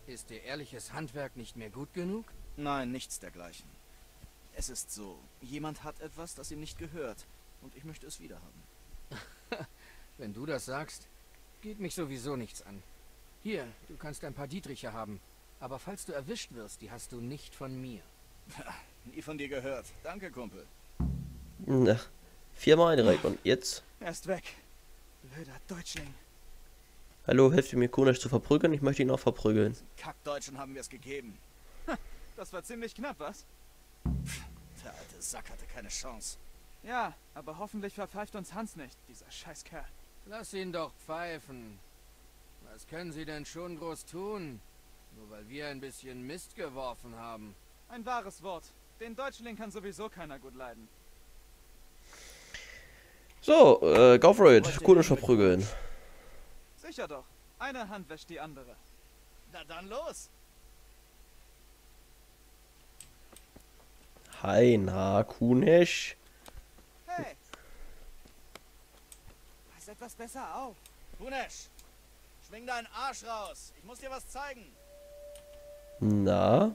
Speaker 11: Ist dir ehrliches Handwerk nicht mehr gut genug?
Speaker 4: Nein, nichts dergleichen. Es ist so, jemand hat etwas, das ihm nicht gehört. Und ich möchte es wieder haben.
Speaker 11: Wenn du das sagst, geht mich sowieso nichts an. Hier, du kannst ein paar Dietriche haben. Aber falls du erwischt wirst, die hast du nicht von mir.
Speaker 4: Nie von dir gehört. Danke, Kumpel.
Speaker 1: Na, viermal direkt und jetzt?
Speaker 5: Er ist weg. Blöder Deutschling.
Speaker 1: Hallo, helft ihr mir Kunesch zu verprügeln? Ich möchte ihn auch verprügeln.
Speaker 4: Kackdeutschen haben wir es gegeben.
Speaker 5: Das war ziemlich knapp, was?
Speaker 4: Der alte Sack hatte keine Chance.
Speaker 5: Ja, aber hoffentlich verpfeift uns Hans nicht, dieser Scheißkerl.
Speaker 11: Lass ihn doch pfeifen. Was können sie denn schon groß tun? Nur weil wir ein bisschen Mist geworfen haben.
Speaker 5: Ein wahres Wort. Den Deutschling kann sowieso keiner gut leiden.
Speaker 1: So, äh, go for it. Kunesch verprügeln.
Speaker 5: Sicher doch. Eine Hand wäscht die andere.
Speaker 4: Na dann los.
Speaker 1: Hi, na, Kunesch.
Speaker 5: Hey! Pass etwas besser auf.
Speaker 4: Kunesch, schwing deinen Arsch raus. Ich muss dir was zeigen.
Speaker 1: Na?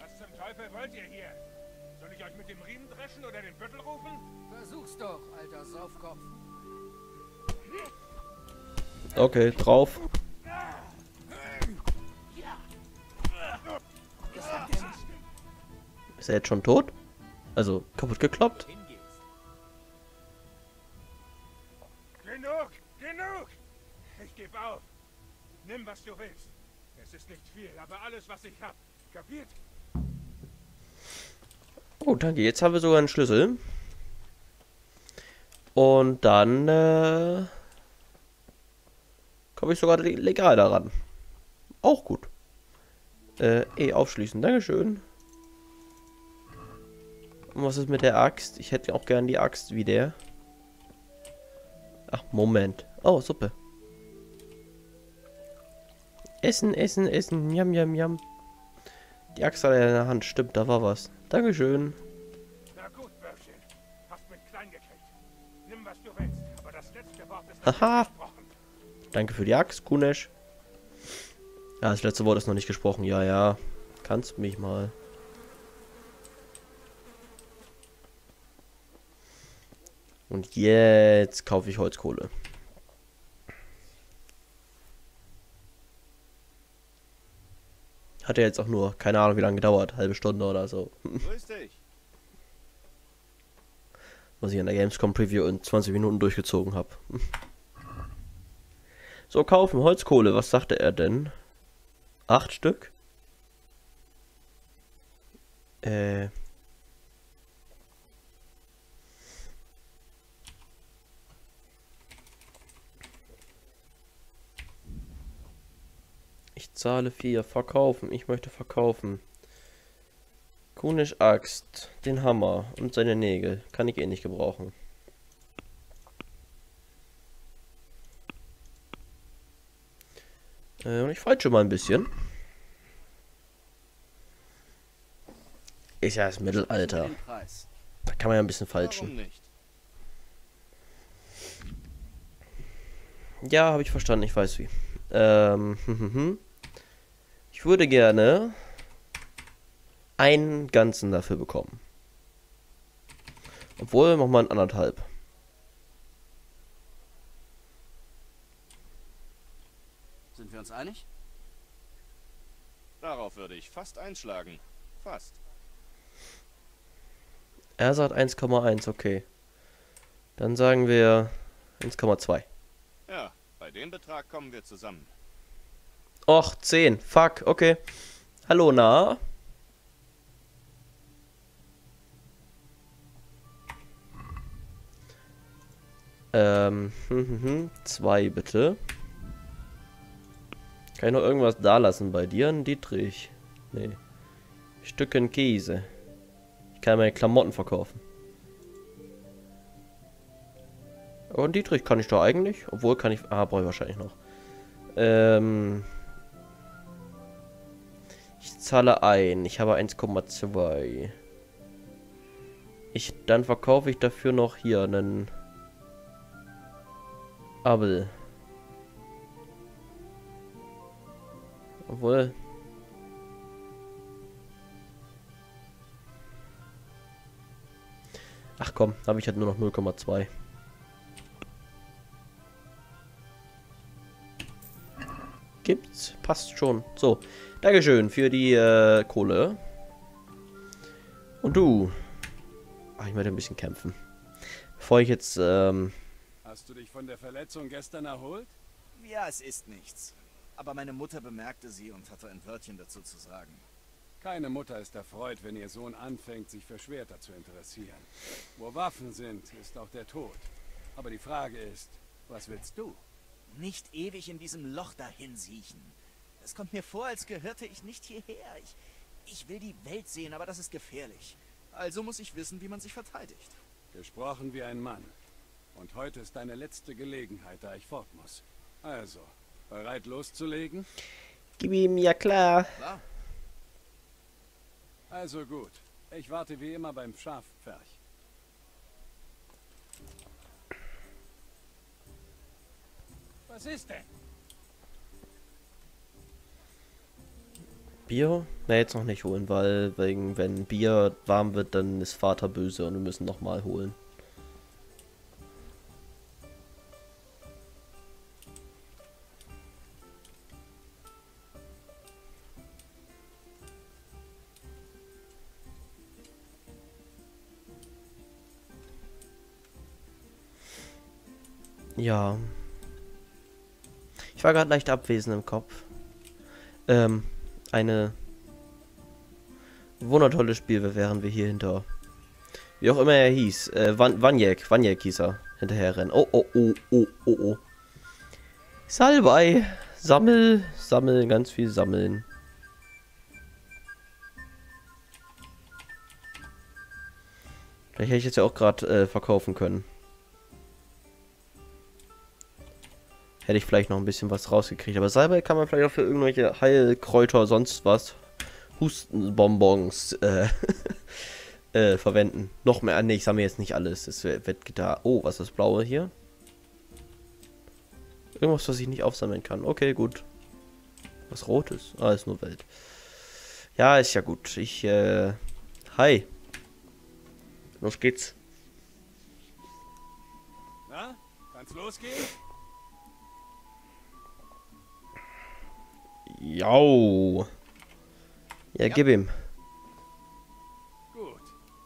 Speaker 12: Was zum Teufel wollt ihr hier?
Speaker 7: Dem Riemen dreschen oder den Büttel rufen?
Speaker 10: Versuch's doch, alter Saufkopf.
Speaker 1: Okay, drauf. Ist er jetzt schon tot? Also kaputt gekloppt?
Speaker 7: Genug, genug! Ich gebe auf. Nimm, was du willst. Es ist nicht viel, aber alles, was ich hab. Kapiert?
Speaker 1: Oh, danke. Jetzt haben wir sogar einen Schlüssel. Und dann äh, komme ich sogar legal daran. Auch gut. Äh, eh, aufschließen. Dankeschön. Und was ist mit der Axt? Ich hätte auch gern die Axt wie der. Ach, Moment. Oh, Suppe. Essen, essen, essen. Jam, jam, jam. Die Axt hat er in der Hand. Stimmt, da war was. Dankeschön.
Speaker 7: Na gut, Börbchen. Hast mich klein gekriegt. Nimm, was du willst. Aber das letzte Wort ist
Speaker 1: Haha. Danke für die Axt, Kunesh. Ja, das letzte Wort ist noch nicht gesprochen. Ja, ja. Kannst mich mal. Und jetzt kaufe ich Holzkohle. Hat ja jetzt auch nur, keine Ahnung wie lange gedauert, halbe Stunde oder so.
Speaker 4: Grüß dich.
Speaker 1: Was ich in der Gamescom Preview in 20 Minuten durchgezogen habe. So, kaufen Holzkohle, was sagte er denn? Acht Stück? Äh. Zahle vier. Verkaufen. Ich möchte verkaufen. Kunisch Axt, den Hammer und seine Nägel. Kann ich eh nicht gebrauchen. Äh, und ich falsche mal ein bisschen. Ist ja das Mittelalter. Da kann man ja ein bisschen falschen. Ja, habe ich verstanden. Ich weiß wie. Ähm, hm, hm, hm. Ich würde gerne einen ganzen dafür bekommen. Obwohl, mach mal einen anderthalb.
Speaker 4: Sind wir uns einig? Darauf würde ich fast einschlagen. Fast.
Speaker 1: Er sagt 1,1, okay. Dann sagen wir 1,2.
Speaker 4: Ja, bei dem Betrag kommen wir zusammen.
Speaker 1: Och, 10. Fuck, okay. Hallo, na? Ähm, hm, hm, hm. Zwei bitte. Kann ich noch irgendwas da lassen bei dir, Dietrich? Nee. Stücken Käse. Ich kann meine Klamotten verkaufen. Und Dietrich kann ich doch eigentlich. Obwohl kann ich. Ah, brauche ich wahrscheinlich noch. Ähm. Ich zahle ein. Ich habe 1,2. Ich. Dann verkaufe ich dafür noch hier einen. Abel. Obwohl. Ach komm, habe ich halt nur noch 0,2. Gibt's. Passt schon. So. Dankeschön für die äh, Kohle. Und du. Ach, ich möchte ein bisschen kämpfen. Bevor ich jetzt, ähm,
Speaker 9: Hast du dich von der Verletzung gestern erholt?
Speaker 4: Ja, es ist nichts. Aber meine Mutter bemerkte sie und hatte ein Wörtchen dazu zu sagen.
Speaker 9: Keine Mutter ist erfreut, wenn ihr Sohn anfängt, sich für Schwerter zu interessieren. Wo Waffen sind, ist auch der Tod. Aber die Frage ist, was willst du?
Speaker 4: Nicht ewig in diesem Loch dahin siechen. Es kommt mir vor, als gehörte ich nicht hierher. Ich, ich will die Welt sehen, aber das ist gefährlich. Also muss ich wissen, wie man sich verteidigt.
Speaker 9: Gesprochen wie ein Mann. Und heute ist deine letzte Gelegenheit, da ich fort muss. Also, bereit loszulegen?
Speaker 1: gib ihm ja klar.
Speaker 4: Klar.
Speaker 9: Also gut. Ich warte wie immer beim Schafpferch.
Speaker 7: Was ist denn?
Speaker 1: Bier? Ne, jetzt noch nicht holen, weil wegen wenn Bier warm wird, dann ist Vater böse und wir müssen noch mal holen. Ja. Ich war gerade leicht abwesend im Kopf. Ähm, eine wundertolle Spiel wären wir hier hinter. Wie auch immer er hieß. Äh, Van Vanjek. Vanjek hieß er. Hinterher rennen. Oh, oh, oh, oh, oh, oh. Salbei. Sammel, sammeln, ganz viel sammeln. Vielleicht hätte ich jetzt ja auch gerade äh, verkaufen können. Hätte ich vielleicht noch ein bisschen was rausgekriegt. Aber Salbei kann man vielleicht auch für irgendwelche Heilkräuter, sonst was, Hustenbonbons äh, äh, verwenden. Noch mehr, nee, ich sammle jetzt nicht alles. Es wird da. Oh, was ist das Blaue hier? Irgendwas, was ich nicht aufsammeln kann. Okay, gut. Was Rotes? Ah, ist nur Welt. Ja, ist ja gut. Ich, äh. Hi. Los geht's.
Speaker 9: Na, kann's losgehen?
Speaker 1: Jau. Ja, ja, gib ihm.
Speaker 9: Gut.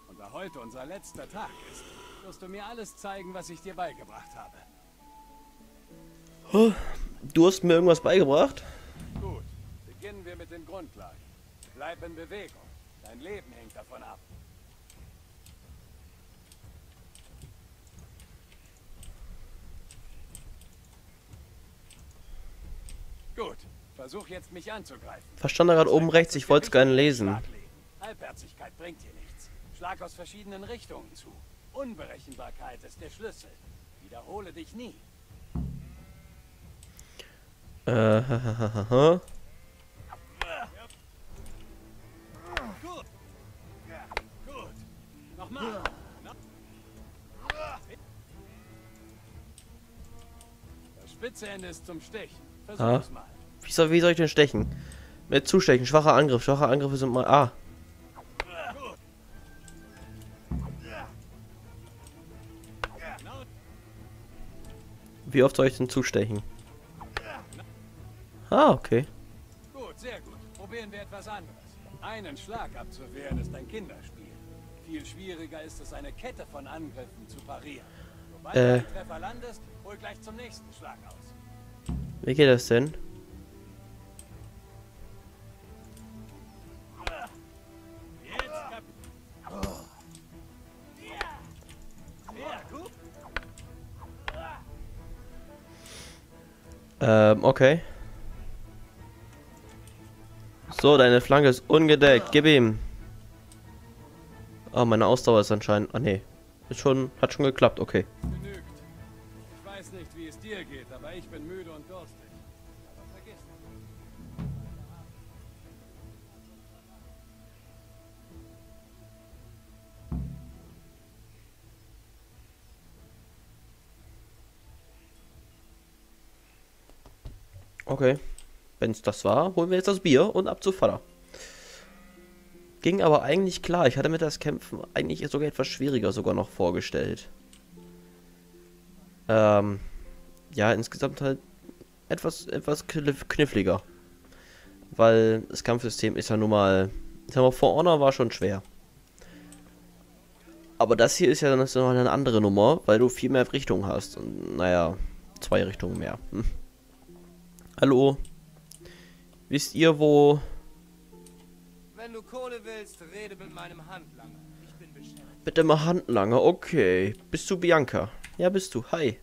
Speaker 9: Und da heute unser letzter Tag ist, wirst du mir alles zeigen, was ich dir beigebracht habe.
Speaker 1: Du hast mir irgendwas beigebracht?
Speaker 9: Gut. Beginnen wir mit den Grundlagen. Bleib in Bewegung. Dein Leben hängt davon ab. Gut. Versuch jetzt mich anzugreifen.
Speaker 1: Verstand er gerade oben rechts, ich wollte es gerne lesen.
Speaker 9: Halbherzigkeit bringt dir nichts. Schlag aus verschiedenen Richtungen zu. Unberechenbarkeit ist der Schlüssel. Wiederhole dich nie.
Speaker 1: Äh.
Speaker 9: Gut. Nochmal. Das spitze Ende ist zum Stechen. Versuch's ah. mal.
Speaker 1: Wie soll, wie soll ich denn stechen? Mit zustechen. Schwacher Angriff. Schwache Angriffe sind mal. Ah. Wie oft soll ich denn zustechen? Ah, okay.
Speaker 9: Gut, sehr gut. Probieren wir etwas anderes. Einen Schlag abzuwehren ist ein Kinderspiel. Viel schwieriger ist es, eine Kette von Angriffen zu parieren. Sobald äh. du einen Treffer landest, hol gleich zum nächsten Schlag aus.
Speaker 1: Wie geht das denn? Ähm, okay. So, deine Flanke ist ungedeckt. Gib ihm. Oh, meine Ausdauer ist anscheinend... Ah, nee. Ist schon... Hat schon geklappt, okay.
Speaker 9: Genügt. Ich weiß nicht, wie es dir geht, aber ich bin müde
Speaker 1: Okay. Wenn es das war, holen wir jetzt das Bier und ab zu Vater. Ging aber eigentlich klar. Ich hatte mir das Kämpfen eigentlich sogar etwas schwieriger sogar noch vorgestellt. Ähm, ja, insgesamt halt etwas, etwas kniffliger. Weil das Kampfsystem ist ja nun mal... Ich sag mal, For Honor war schon schwer. Aber das hier ist ja dann noch eine andere Nummer, weil du viel mehr Richtungen hast. Und naja, zwei Richtungen mehr. Hm. Hallo. Wisst ihr, wo...
Speaker 10: Wenn du Kohle willst, rede mit meinem Handlanger. Ich bin beschäftigt.
Speaker 1: Mit dem Handlanger, okay. Bist du Bianca? Ja, bist du. Hi.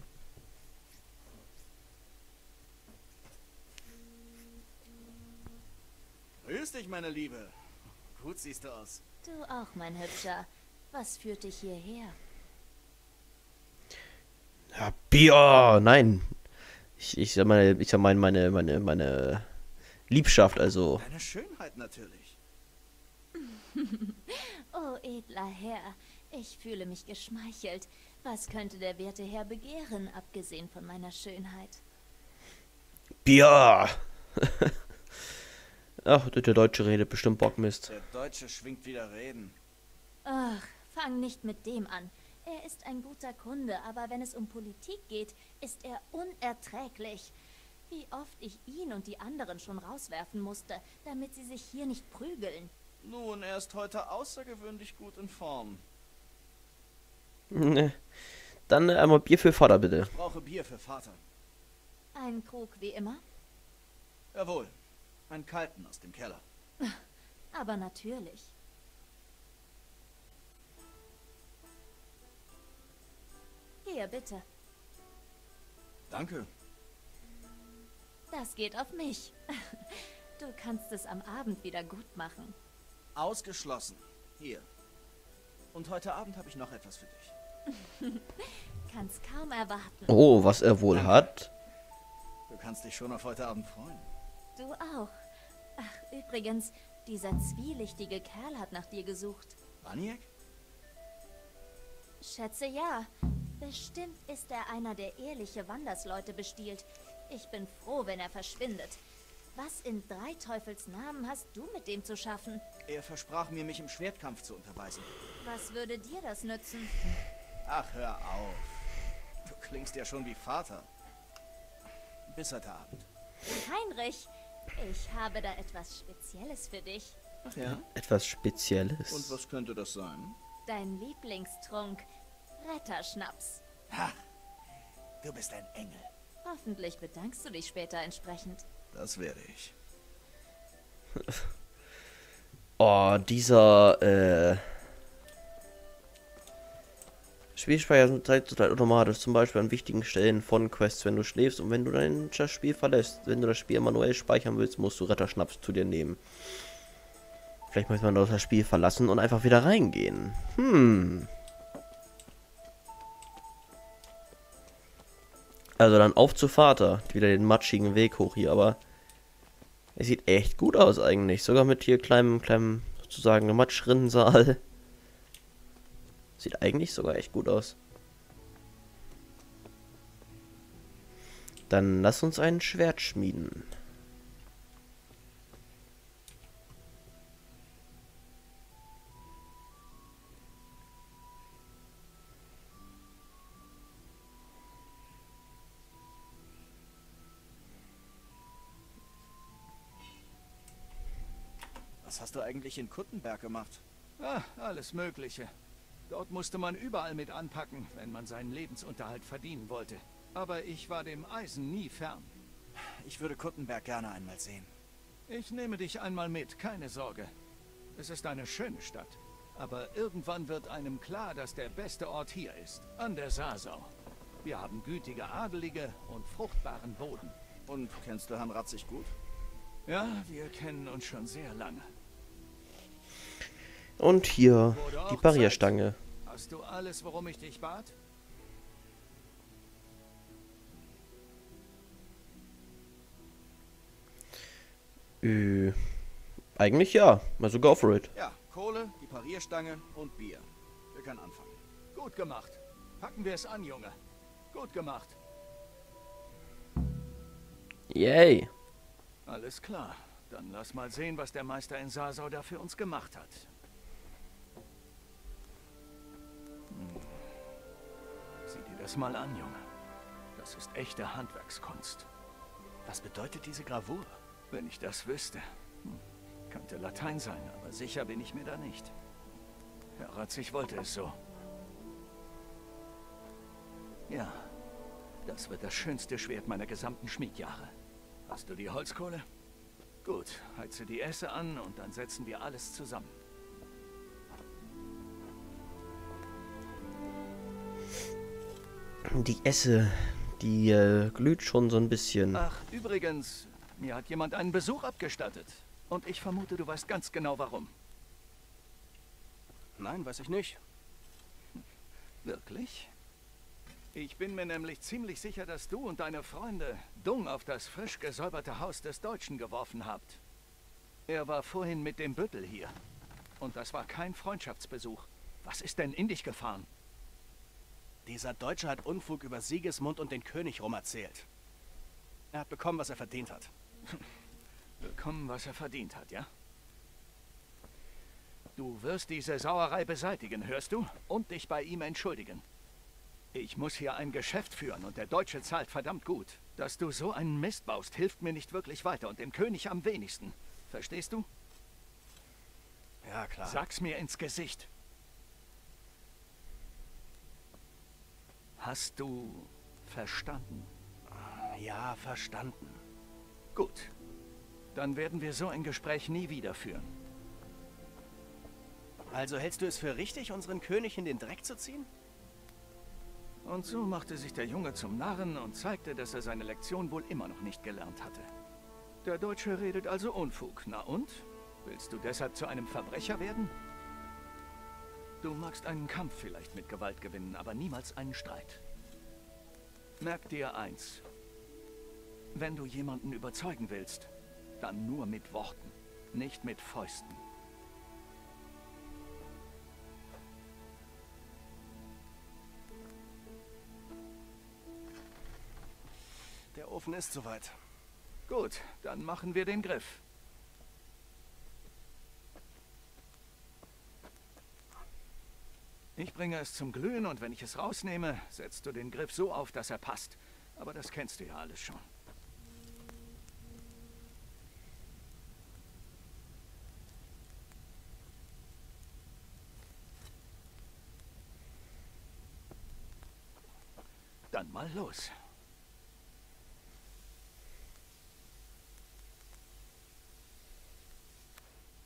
Speaker 4: Grüß dich, meine Liebe. Gut siehst du aus.
Speaker 13: Du auch, mein Hübscher. Was führt dich hierher?
Speaker 1: Ja, Bier! Nein, ich, ich sag meine, ich meine, meine, meine, meine Liebschaft, also.
Speaker 4: Deine Schönheit natürlich.
Speaker 13: oh, edler Herr, ich fühle mich geschmeichelt. Was könnte der werte Herr begehren, abgesehen von meiner Schönheit?
Speaker 1: Bier! Ach, der Deutsche redet bestimmt Bockmist.
Speaker 4: Der Deutsche schwingt wieder Reden.
Speaker 14: Ach, fang nicht mit dem an. Er ist ein guter Kunde, aber wenn es um Politik geht, ist er unerträglich. Wie oft ich ihn und die anderen schon rauswerfen musste, damit sie sich hier nicht prügeln.
Speaker 4: Nun, er ist heute außergewöhnlich gut in Form.
Speaker 1: Ne. Dann äh, einmal Bier für Vater, bitte.
Speaker 4: Ich brauche Bier für Vater.
Speaker 14: Ein Krug wie immer?
Speaker 4: Jawohl. Einen kalten aus dem Keller.
Speaker 14: Aber natürlich. Hier, bitte.
Speaker 4: Danke.
Speaker 14: Das geht auf mich. Du kannst es am Abend wieder gut machen.
Speaker 4: Ausgeschlossen. Hier. Und heute Abend habe ich noch etwas für dich.
Speaker 14: Kannst kaum erwarten.
Speaker 1: Oh, was er wohl hat.
Speaker 4: Du kannst dich schon auf heute Abend freuen.
Speaker 14: Du auch. Ach, übrigens, dieser zwielichtige Kerl hat nach dir gesucht.
Speaker 4: Baniek?
Speaker 14: Schätze ja. Bestimmt ist er einer, der ehrliche Wandersleute bestiehlt. Ich bin froh, wenn er verschwindet. Was in drei Teufels Namen hast du mit dem zu schaffen?
Speaker 4: Er versprach mir, mich im Schwertkampf zu unterweisen.
Speaker 14: Was würde dir das nützen?
Speaker 4: Ach, hör auf. Du klingst ja schon wie Vater. Bis heute Abend.
Speaker 14: Heinrich, ich habe da etwas Spezielles für dich.
Speaker 4: Ach ja?
Speaker 1: Etwas Spezielles.
Speaker 4: Und was könnte das sein?
Speaker 14: Dein Lieblingstrunk. Retterschnaps.
Speaker 4: Ha! Du bist ein Engel.
Speaker 14: Hoffentlich bedankst du dich später entsprechend.
Speaker 4: Das werde ich.
Speaker 1: Oh, dieser, äh... Spielspeicher sind Zeit zu Zeit automatisch, zum Beispiel an wichtigen Stellen von Quests, wenn du schläfst und wenn du dein das Spiel verlässt. Wenn du das Spiel manuell speichern willst, musst du Retterschnaps zu dir nehmen. Vielleicht möchte man das Spiel verlassen und einfach wieder reingehen. Hm. Also dann auf zu Vater. Wieder den matschigen Weg hoch hier, aber es sieht echt gut aus eigentlich. Sogar mit hier kleinem, kleinem, sozusagen Matschrindensaal. Sieht eigentlich sogar echt gut aus. Dann lass uns ein Schwert schmieden.
Speaker 4: Hast du eigentlich in Kuttenberg gemacht?
Speaker 3: Ah, alles Mögliche. Dort musste man überall mit anpacken, wenn man seinen Lebensunterhalt verdienen wollte. Aber ich war dem Eisen nie fern.
Speaker 4: Ich würde Kuttenberg gerne einmal sehen.
Speaker 3: Ich nehme dich einmal mit, keine Sorge. Es ist eine schöne Stadt. Aber irgendwann wird einem klar, dass der beste Ort hier ist, an der Sasau. Wir haben gütige Adelige und fruchtbaren Boden.
Speaker 4: Und kennst du Herrn Ratzig gut?
Speaker 3: Ja, wir kennen uns schon sehr lange.
Speaker 1: Und hier die Barrierstange.
Speaker 3: Zeit. Hast du alles, worum ich dich bat?
Speaker 1: Äh, eigentlich ja. Also go for it.
Speaker 4: Ja, Kohle, die Parierstange und Bier. Wir können anfangen.
Speaker 3: Gut gemacht. Packen wir es an, Junge. Gut gemacht.
Speaker 1: Yay.
Speaker 3: Alles klar. Dann lass mal sehen, was der Meister in Sasau da für uns gemacht hat. Sieh dir das mal an, Junge. Das ist echte Handwerkskunst.
Speaker 4: Was bedeutet diese Gravur?
Speaker 3: Wenn ich das wüsste. Hm. Könnte Latein sein, aber sicher bin ich mir da nicht. Herr Ratzig wollte es so. Ja, das wird das schönste Schwert meiner gesamten Schmiedjahre. Hast du die Holzkohle? Gut, heize die Esse an und dann setzen wir alles zusammen.
Speaker 1: Die Esse, die äh, glüht schon so ein bisschen.
Speaker 3: Ach, übrigens, mir hat jemand einen Besuch abgestattet. Und ich vermute, du weißt ganz genau warum.
Speaker 4: Nein, weiß ich nicht.
Speaker 3: Wirklich? Ich bin mir nämlich ziemlich sicher, dass du und deine Freunde Dung auf das frisch gesäuberte Haus des Deutschen geworfen habt. Er war vorhin mit dem Büttel hier. Und das war kein Freundschaftsbesuch. Was ist denn in dich gefahren?
Speaker 4: Dieser Deutsche hat Unfug über Sigismund und den König rumerzählt. Er hat bekommen, was er verdient hat.
Speaker 3: bekommen, was er verdient hat, ja? Du wirst diese Sauerei beseitigen, hörst du? Und dich bei ihm entschuldigen. Ich muss hier ein Geschäft führen und der Deutsche zahlt verdammt gut. Dass du so einen Mist baust, hilft mir nicht wirklich weiter und dem König am wenigsten. Verstehst du?
Speaker 4: Ja, klar.
Speaker 3: Sag's mir ins Gesicht. Hast du verstanden?
Speaker 4: Ja, verstanden.
Speaker 3: Gut. Dann werden wir so ein Gespräch nie wieder führen.
Speaker 4: Also hältst du es für richtig, unseren König in den Dreck zu ziehen?
Speaker 3: Und so machte sich der Junge zum Narren und zeigte, dass er seine Lektion wohl immer noch nicht gelernt hatte. Der Deutsche redet also Unfug. Na und? Willst du deshalb zu einem Verbrecher werden? Du magst einen Kampf vielleicht mit Gewalt gewinnen, aber niemals einen Streit. Merk dir eins. Wenn du jemanden überzeugen willst, dann nur mit Worten, nicht mit Fäusten.
Speaker 4: Der Ofen ist soweit.
Speaker 3: Gut, dann machen wir den Griff. Ich bringe es zum Glühen und wenn ich es rausnehme, setzt du den Griff so auf, dass er passt. Aber das kennst du ja alles schon. Dann mal los.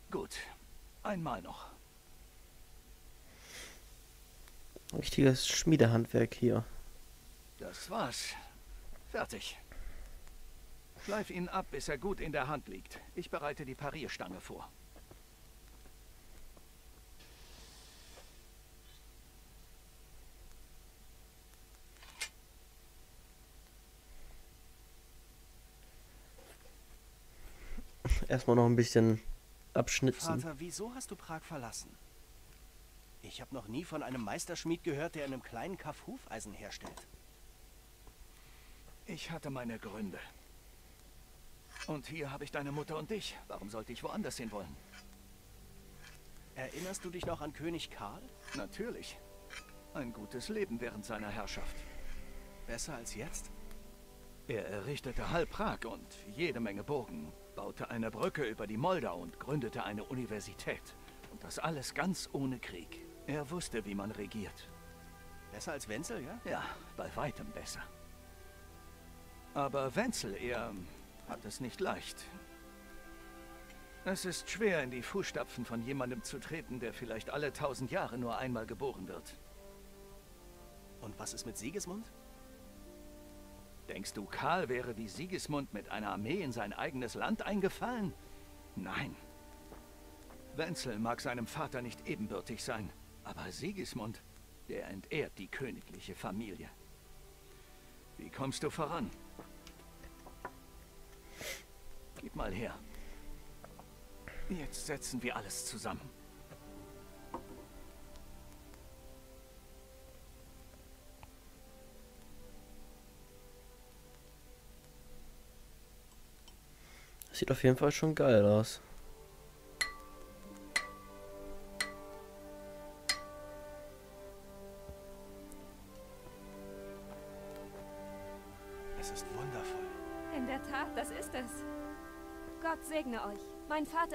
Speaker 3: Gut, einmal noch.
Speaker 1: Richtiges Schmiedehandwerk hier.
Speaker 3: Das war's. Fertig. Schleif ihn ab, bis er gut in der Hand liegt. Ich bereite die Parierstange vor.
Speaker 1: Erstmal noch ein bisschen abschnitzen.
Speaker 4: Vater, wieso hast du Prag verlassen? Ich habe noch nie von einem Meisterschmied gehört, der in einem kleinen Kaff Hufeisen herstellt.
Speaker 3: Ich hatte meine Gründe. Und hier habe ich deine Mutter und dich. Warum sollte ich woanders hin wollen?
Speaker 4: Erinnerst du dich noch an König Karl?
Speaker 3: Natürlich. Ein gutes Leben während seiner Herrschaft.
Speaker 4: Besser als jetzt?
Speaker 3: Er errichtete halb Prag und jede Menge Burgen, baute eine Brücke über die Moldau und gründete eine Universität. Und das alles ganz ohne Krieg. Er wusste, wie man regiert.
Speaker 4: Besser als Wenzel, ja?
Speaker 3: Ja, bei weitem besser. Aber Wenzel, er hat es nicht leicht. Es ist schwer, in die Fußstapfen von jemandem zu treten, der vielleicht alle tausend Jahre nur einmal geboren wird.
Speaker 4: Und was ist mit Sigismund?
Speaker 3: Denkst du, Karl wäre wie Sigismund mit einer Armee in sein eigenes Land eingefallen? Nein. Wenzel mag seinem Vater nicht ebenbürtig sein, aber Sigismund, der entehrt die königliche Familie. Wie kommst du voran? Gib mal her. Jetzt setzen wir alles zusammen.
Speaker 1: Sieht auf jeden Fall schon geil aus.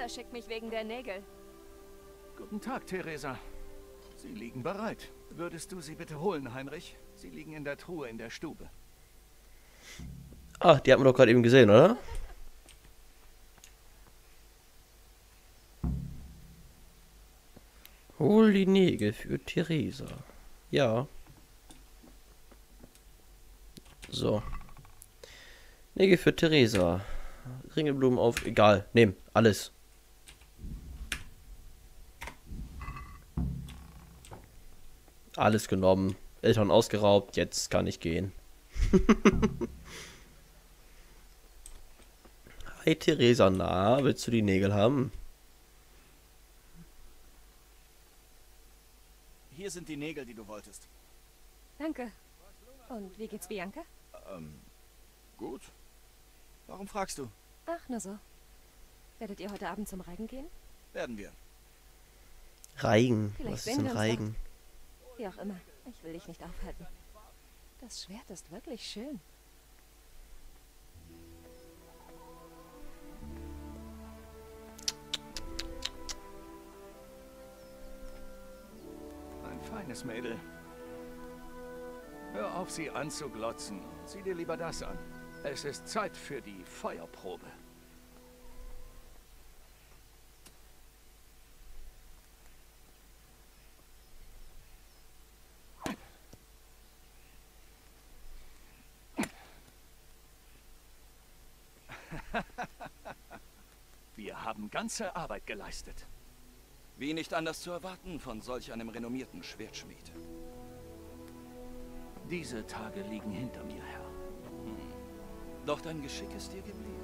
Speaker 15: Vater schickt mich wegen der Nägel.
Speaker 3: Guten Tag, Theresa. Sie liegen bereit. Würdest du sie bitte holen, Heinrich? Sie liegen in der Truhe in der Stube.
Speaker 1: Ah, die hat man doch gerade eben gesehen, oder? Hol die Nägel für Theresa. Ja. So. Nägel für Theresa. Ringelblumen auf. Egal. Nehm. Alles. Alles genommen. Eltern ausgeraubt. Jetzt kann ich gehen. Hi Theresa, na, willst du die Nägel haben?
Speaker 4: Hier sind die Nägel, die du wolltest.
Speaker 15: Danke. Und wie geht's Bianca?
Speaker 4: Ähm, gut. Warum fragst du?
Speaker 15: Ach, nur so. Werdet ihr heute Abend zum Reigen gehen?
Speaker 10: Werden wir.
Speaker 1: Reigen.
Speaker 15: Vielleicht
Speaker 1: Was ist denn Reigen?
Speaker 15: Wie auch immer. Ich will dich nicht aufhalten. Das Schwert ist wirklich schön.
Speaker 3: Ein feines Mädel. Hör auf, sie anzuglotzen. Sieh dir lieber das an. Es ist Zeit für die Feuerprobe. Wir haben ganze Arbeit geleistet.
Speaker 10: Wie nicht anders zu erwarten von solch einem renommierten Schwertschmied.
Speaker 3: Diese Tage liegen hinter mir, Herr.
Speaker 10: Hm. Doch dein Geschick ist dir geblieben.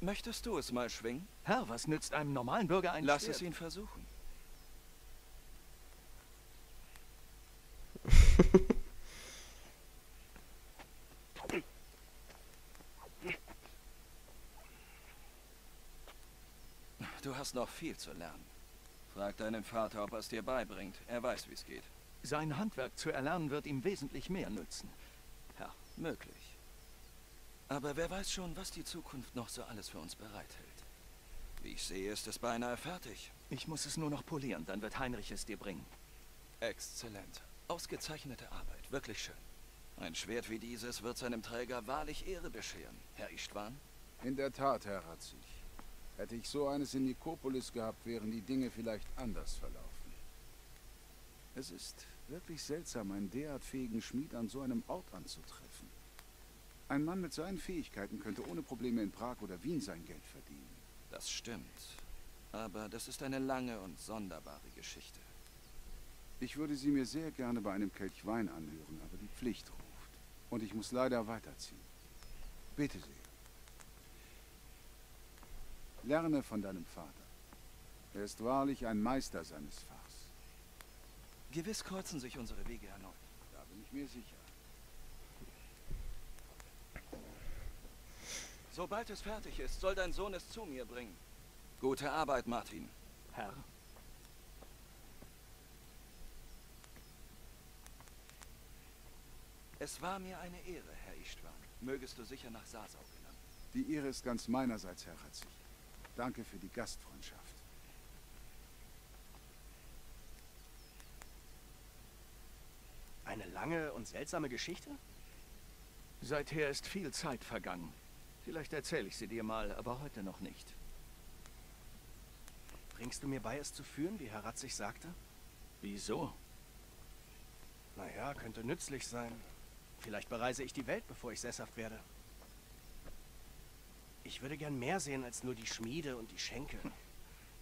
Speaker 10: Möchtest du es mal schwingen?
Speaker 3: Herr, was nützt einem normalen Bürger ein
Speaker 10: Lass
Speaker 3: Schwert?
Speaker 10: es ihn versuchen. Du hast noch viel zu lernen. Frag deinen Vater, ob er es dir beibringt. Er weiß, wie es geht.
Speaker 3: Sein Handwerk zu erlernen wird ihm wesentlich mehr nützen.
Speaker 10: Ja, möglich. Aber wer weiß schon, was die Zukunft noch so alles für uns bereithält. Wie ich sehe, ist es beinahe fertig.
Speaker 3: Ich muss es nur noch polieren, dann wird Heinrich es dir bringen.
Speaker 10: Exzellent. Ausgezeichnete Arbeit. Wirklich schön. Ein Schwert wie dieses wird seinem Träger wahrlich Ehre bescheren. Herr Istvan?
Speaker 16: In der Tat, Herr Ratzig. Hätte ich so eines in Nikopolis gehabt, wären die Dinge vielleicht anders verlaufen. Es ist wirklich seltsam, einen derart fähigen Schmied an so einem Ort anzutreffen. Ein Mann mit seinen Fähigkeiten könnte ohne Probleme in Prag oder Wien sein Geld verdienen.
Speaker 10: Das stimmt. Aber das ist eine lange und sonderbare Geschichte.
Speaker 16: Ich würde sie mir sehr gerne bei einem Kelch Wein anhören, aber die Pflicht ruft. Und ich muss leider weiterziehen. Bitte sehr. Lerne von deinem Vater. Er ist wahrlich ein Meister seines Fachs.
Speaker 10: Gewiss kreuzen sich unsere Wege erneut.
Speaker 16: Da bin ich mir sicher.
Speaker 10: Sobald es fertig ist, soll dein Sohn es zu mir bringen. Gute Arbeit, Martin.
Speaker 3: Herr.
Speaker 10: Es war mir eine Ehre, Herr Istvan. Mögest du sicher nach Sasau gelangen.
Speaker 16: Die Ehre ist ganz meinerseits, Herr Ratzig. Danke für die Gastfreundschaft.
Speaker 4: Eine lange und seltsame Geschichte?
Speaker 3: Seither ist viel Zeit vergangen. Vielleicht erzähle ich sie dir mal, aber heute noch nicht.
Speaker 4: Bringst du mir bei, es zu führen, wie Herr Ratzig sagte?
Speaker 3: Wieso?
Speaker 4: Naja, könnte nützlich sein. Vielleicht bereise ich die Welt, bevor ich sesshaft werde. Ich würde gern mehr sehen als nur die Schmiede und die Schenke.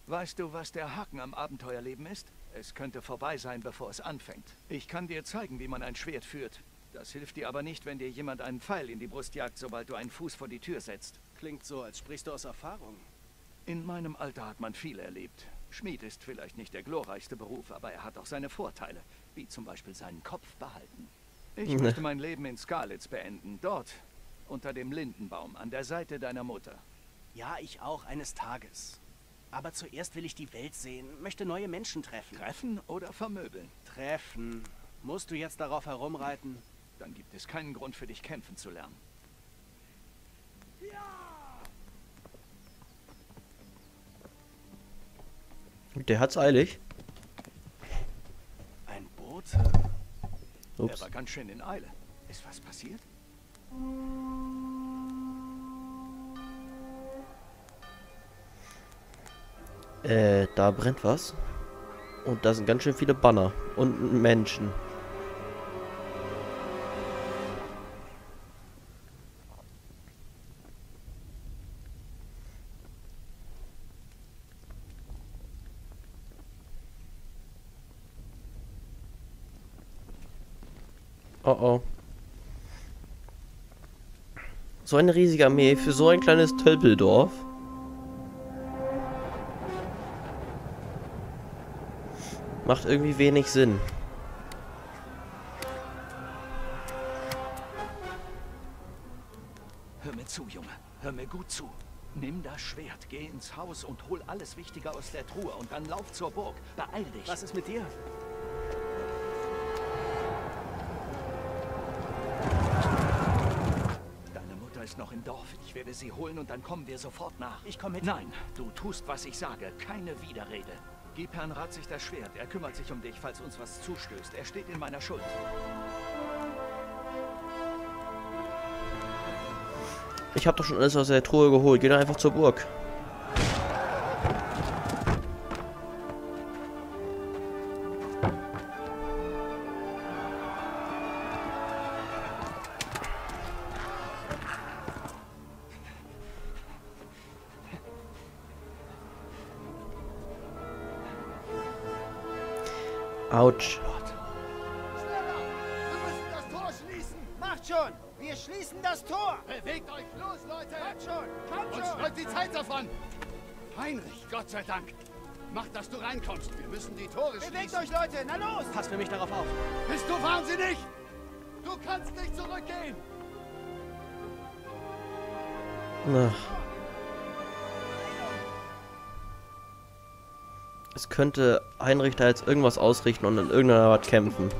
Speaker 3: Weißt du, was der Haken am Abenteuerleben ist? Es könnte vorbei sein, bevor es anfängt. Ich kann dir zeigen, wie man ein Schwert führt. Das hilft dir aber nicht, wenn dir jemand einen Pfeil in die Brust jagt, sobald du einen Fuß vor die Tür setzt.
Speaker 4: Klingt so, als sprichst du aus Erfahrung.
Speaker 3: In meinem Alter hat man viel erlebt. Schmied ist vielleicht nicht der glorreichste Beruf, aber er hat auch seine Vorteile, wie zum Beispiel seinen Kopf behalten. Ich
Speaker 1: Ne.
Speaker 3: möchte mein Leben in Skalitz beenden, dort, unter dem Lindenbaum, an der Seite deiner Mutter.
Speaker 4: Ja, ich auch, eines Tages. Aber zuerst will ich die Welt sehen, möchte neue Menschen treffen.
Speaker 3: Treffen oder vermöbeln?
Speaker 4: Treffen. Musst du jetzt darauf herumreiten?
Speaker 3: Dann gibt es keinen Grund für dich kämpfen zu lernen.
Speaker 1: Der hat's eilig.
Speaker 4: Ein Bote.
Speaker 3: Er
Speaker 1: Ups.
Speaker 3: war ganz schön in Eile. Ist was passiert?
Speaker 1: Äh, da brennt was. Und da sind ganz schön viele Banner. Und Menschen. Oh oh. So eine riesige Armee für so ein kleines Tölpeldorf. Macht irgendwie wenig Sinn.
Speaker 3: Hör mir zu, Junge. Hör mir gut zu. Nimm das Schwert, geh ins Haus und hol alles Wichtige aus der Truhe und dann lauf zur Burg. Beeil dich.
Speaker 4: Was ist mit dir?
Speaker 3: Ist noch im Dorf. Ich werde sie holen und dann kommen wir sofort nach. Ich komme mit. Nein, du tust, was ich sage. Keine Widerrede. Gib Herrn Ratzig das Schwert. Er kümmert sich um dich, falls uns was zustößt. Er steht in meiner Schuld.
Speaker 1: Ich habe doch schon alles aus der Truhe geholt. Geh doch einfach zur Burg. Autsch.
Speaker 9: Wir müssen das Tor schließen.
Speaker 12: Macht schon! Wir schließen das Tor!
Speaker 9: Bewegt euch los, Leute!
Speaker 12: Kommt schon! Kommt
Speaker 9: Uns
Speaker 12: schon!
Speaker 9: läuft die Zeit davon! Heinrich, Gott sei Dank! Mach, dass du reinkommst. Wir müssen die Tore
Speaker 12: Bewegt
Speaker 9: schließen.
Speaker 12: euch, Leute! Na los!
Speaker 4: Passt für mich darauf auf.
Speaker 9: Bist du wahnsinnig? Du kannst nicht zurückgehen!
Speaker 1: Ach. Könnte Heinrich da jetzt irgendwas ausrichten und in irgendeiner Art kämpfen.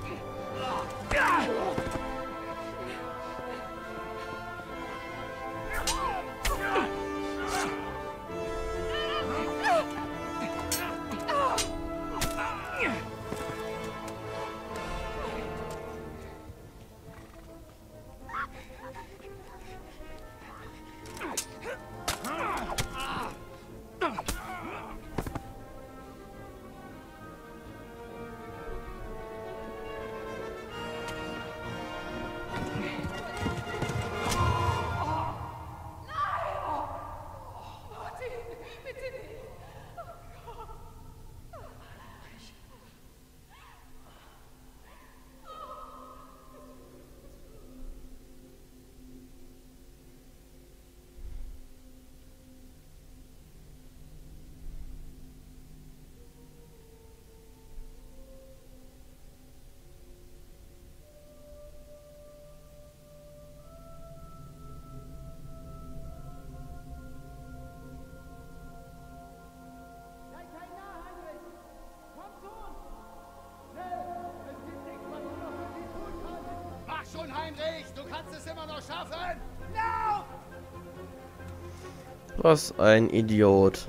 Speaker 1: Was ein Idiot.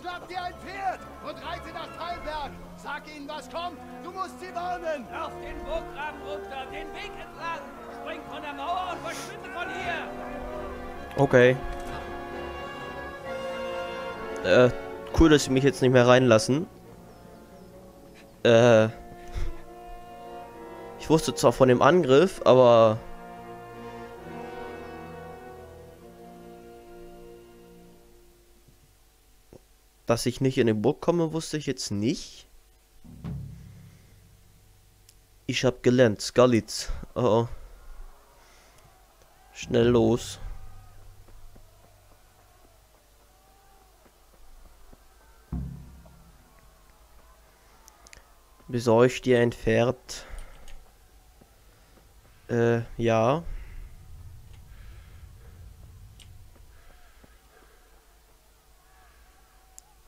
Speaker 9: Schnapp dir ein Pferd und reite nach Teilberg! Sag ihnen, was kommt! Du musst sie warnen!
Speaker 17: Lauf den Burggraben runter, den Weg entlang. Spring von der Mauer und verschwinde von hier.
Speaker 1: Okay. Äh, cool, dass sie mich jetzt nicht mehr reinlassen. Äh. Ich wusste zwar von dem Angriff, aber. Dass ich nicht in die Burg komme, wusste ich jetzt nicht. Ich hab gelernt, Skalitz. Oh. Schnell los. Besorgt dir ein Pferd? Äh, ja.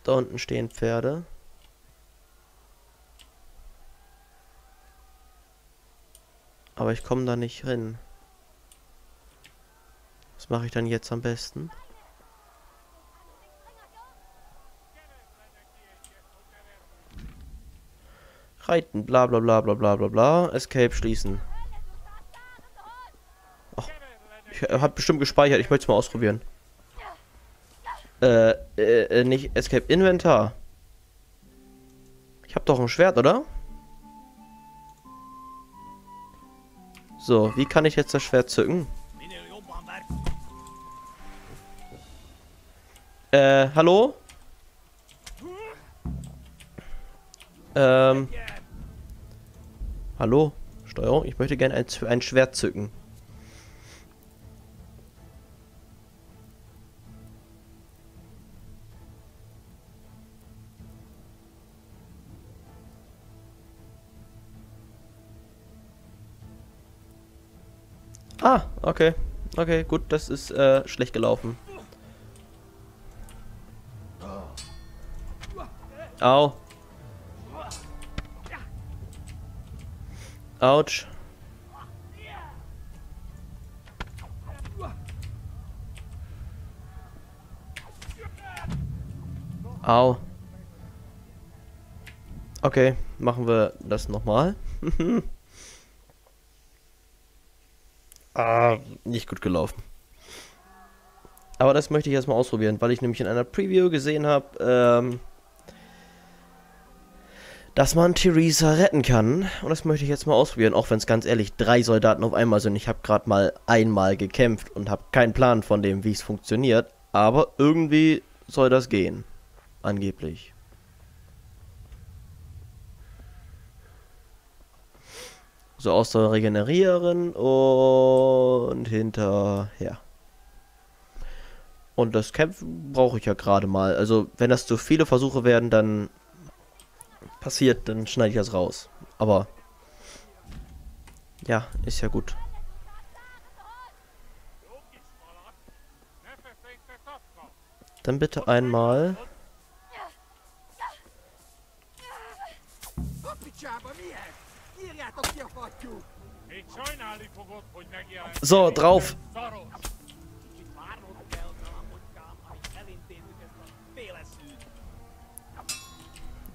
Speaker 1: Da unten stehen Pferde. Aber ich komme da nicht hin. Was mache ich dann jetzt am besten? Reiten, bla bla bla bla bla bla bla. Escape schließen. Ach, ich habe bestimmt gespeichert, ich möchte es mal ausprobieren. Äh, äh, äh, nicht Escape Inventar. Ich habe doch ein Schwert, oder? So, wie kann ich jetzt das Schwert zücken? Äh, hallo? Ähm. Hallo? Steuerung? Ich möchte gerne ein, ein Schwert zücken. Okay. Okay, gut, das ist äh, schlecht gelaufen. Au. Autsch. Au. Okay, machen wir das nochmal. ah, nicht gut gelaufen. Aber das möchte ich erstmal ausprobieren, weil ich nämlich in einer Preview gesehen habe, ähm, dass man Theresa retten kann. Und das möchte ich jetzt mal ausprobieren, auch wenn es ganz ehrlich drei Soldaten auf einmal sind. Ich habe gerade mal einmal gekämpft und habe keinen Plan von dem, wie es funktioniert. Aber irgendwie soll das gehen. Angeblich. So Ausdauer regenerieren und hinterher. Und das Kämpfen brauche ich ja gerade mal. Also wenn das zu viele Versuche werden, dann passiert, dann schneide ich das raus. Aber ja, ist ja gut. Dann bitte einmal. So, drauf.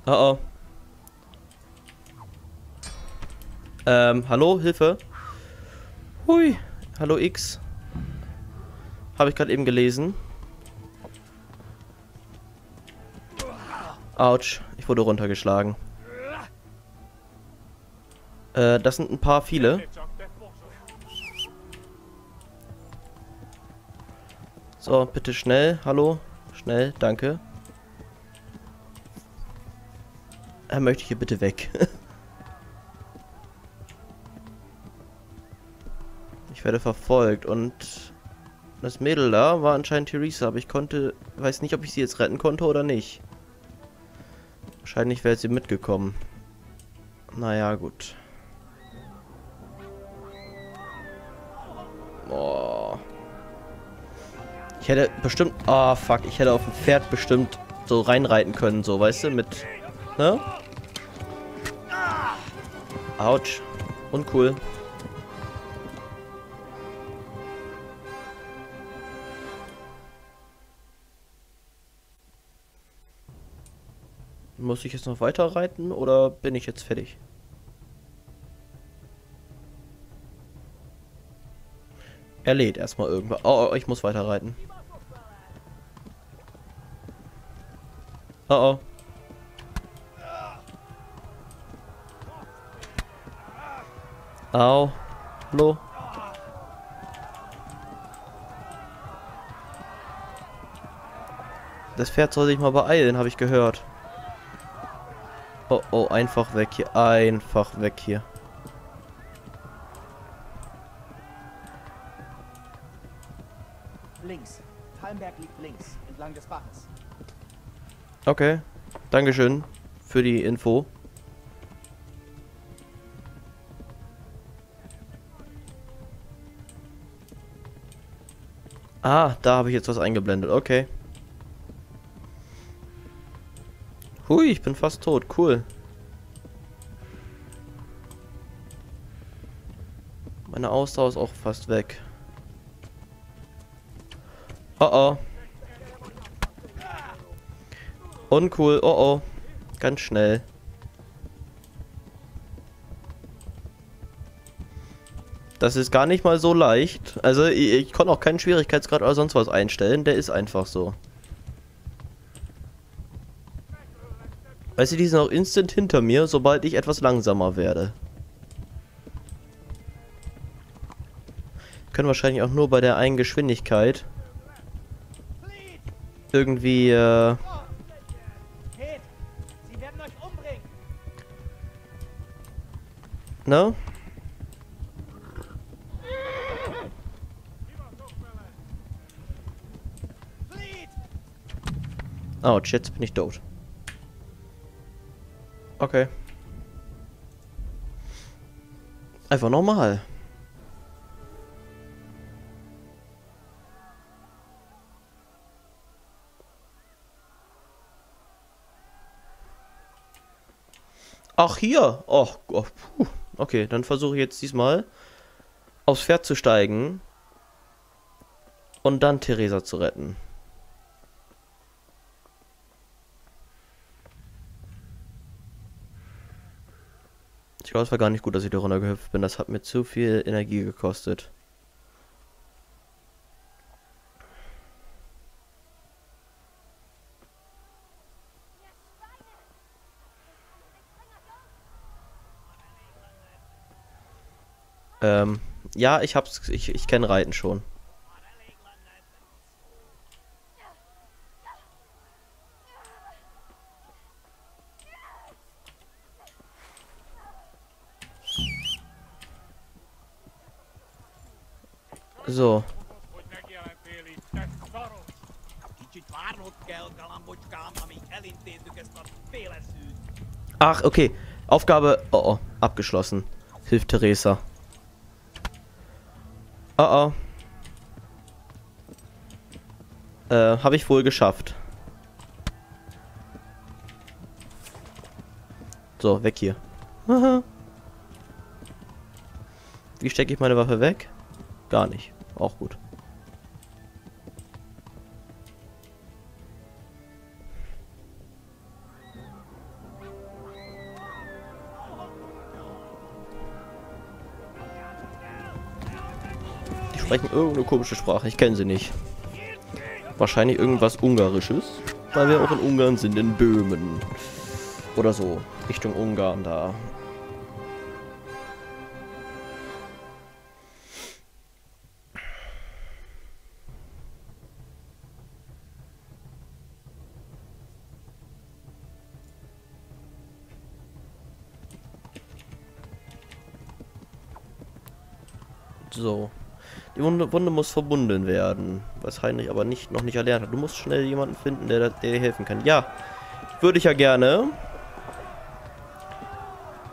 Speaker 1: Oh oh. Ähm, hallo, Hilfe. Hui. Hallo X. Habe ich gerade eben gelesen. Autsch, ich wurde runtergeschlagen. Äh, das sind ein paar viele. So, bitte schnell. Hallo. Schnell, danke. Er möchte hier bitte weg. ich werde verfolgt und das Mädel da war anscheinend Theresa, aber ich konnte, weiß nicht, ob ich sie jetzt retten konnte oder nicht. Wahrscheinlich wäre sie mitgekommen. Naja, gut. Boah. Ich hätte bestimmt... Oh, fuck. Ich hätte auf dem Pferd bestimmt so reinreiten können, so, weißt du, mit... Ne? Autsch. Uncool. Muss ich jetzt noch weiter reiten oder bin ich jetzt fertig? Er lädt erstmal irgendwann. Oh, oh, ich muss weiter reiten. Oh, oh. Au. Hallo. Das Pferd soll sich mal beeilen, habe ich gehört. Oh, oh, einfach weg hier. Einfach weg hier.
Speaker 18: Baches.
Speaker 1: Okay. Dankeschön für die Info. Ah, da habe ich jetzt was eingeblendet. Okay. Hui, ich bin fast tot. Cool. Meine Ausdauer ist auch fast weg. Oh oh. Uncool. Oh oh. Ganz schnell. Das ist gar nicht mal so leicht. Also ich, ich konnte auch keinen Schwierigkeitsgrad oder sonst was einstellen. Der ist einfach so. Weißt du, die sind auch instant hinter mir, sobald ich etwas langsamer werde. Können wahrscheinlich auch nur bei der einen Geschwindigkeit irgendwie äh ne? Oh, Autsch, jetzt bin ich tot. Okay. Einfach nochmal. Ach hier. Oh Gott. Puh. Okay, dann versuche ich jetzt diesmal aufs Pferd zu steigen und dann Theresa zu retten. Ich glaube, es war gar nicht gut, dass ich da runtergehüpft bin. Das hat mir zu viel Energie gekostet. Ähm, ja, ich hab's, ich, ich kenne Reiten schon. So. Ach, okay. Aufgabe, oh, oh, abgeschlossen. Hilft Theresa. Oh oh. Äh, habe ich wohl geschafft. So, weg hier. Wie stecke ich meine Waffe weg? Gar nicht. Auch gut. Sprechen irgendeine komische Sprache. Ich kenne sie nicht. Wahrscheinlich irgendwas Ungarisches. Weil wir auch in Ungarn sind, in Böhmen. Oder so. Richtung Ungarn da. Die Wunde, Wunde, muss verbunden werden, was Heinrich aber nicht, noch nicht erlernt hat. Du musst schnell jemanden finden, der, der dir helfen kann. Ja, würde ich ja gerne.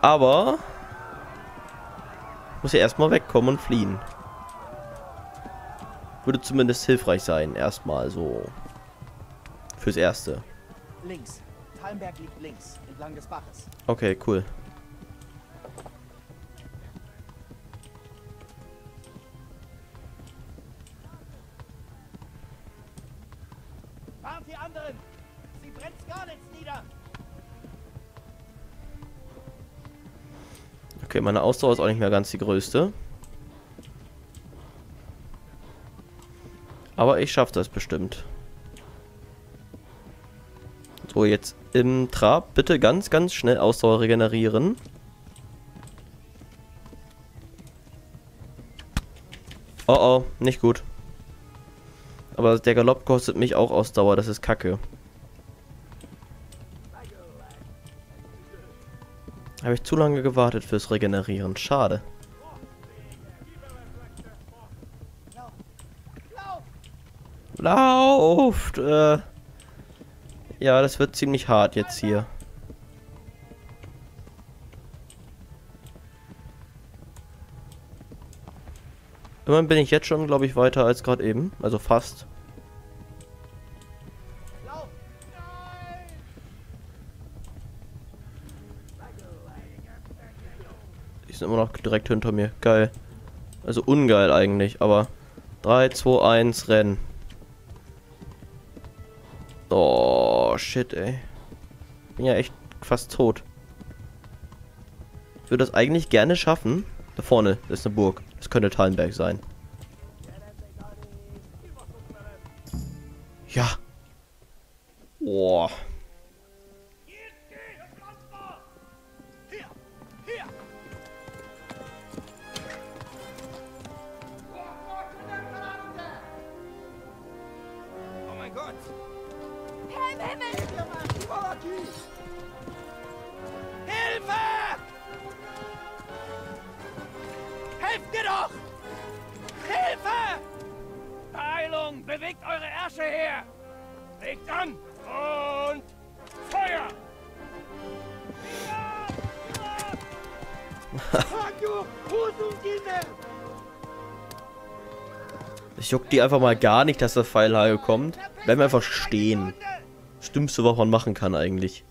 Speaker 1: Aber muss ja erstmal wegkommen und fliehen. Würde zumindest hilfreich sein, erstmal so. Fürs Erste.
Speaker 18: Links. Talmberg liegt links, entlang des Baches.
Speaker 1: Okay, cool. Meine Ausdauer ist auch nicht mehr ganz die größte. Aber ich schaffe das bestimmt. So, jetzt im Trab bitte ganz, ganz schnell Ausdauer regenerieren. Oh oh, nicht gut. Aber der Galopp kostet mich auch Ausdauer, das ist kacke. Habe ich zu lange gewartet fürs Regenerieren. Schade. Lauft! Äh ja, das wird ziemlich hart jetzt hier. Immerhin bin ich jetzt schon, glaube ich, weiter als gerade eben. Also fast. Immer noch direkt hinter mir. Geil. Also ungeil eigentlich, aber 3, 2, 1, rennen. Oh, shit, ey. Bin ja echt fast tot. Ich würde das eigentlich gerne schaffen. Da vorne ist eine Burg. Das könnte Tallenberg sein. Ich juckt die einfach mal gar nicht, dass der Pfeilhagel kommt. Bleiben einfach stehen. Das Dümmste, was man machen kann eigentlich.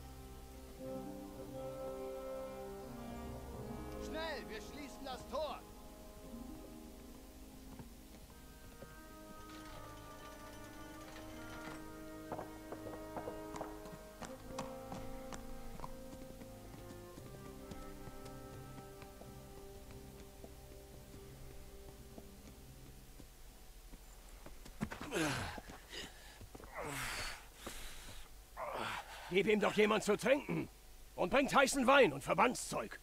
Speaker 19: Gib ihm doch jemand zu trinken. Und bringt heißen Wein und Verbandszeug.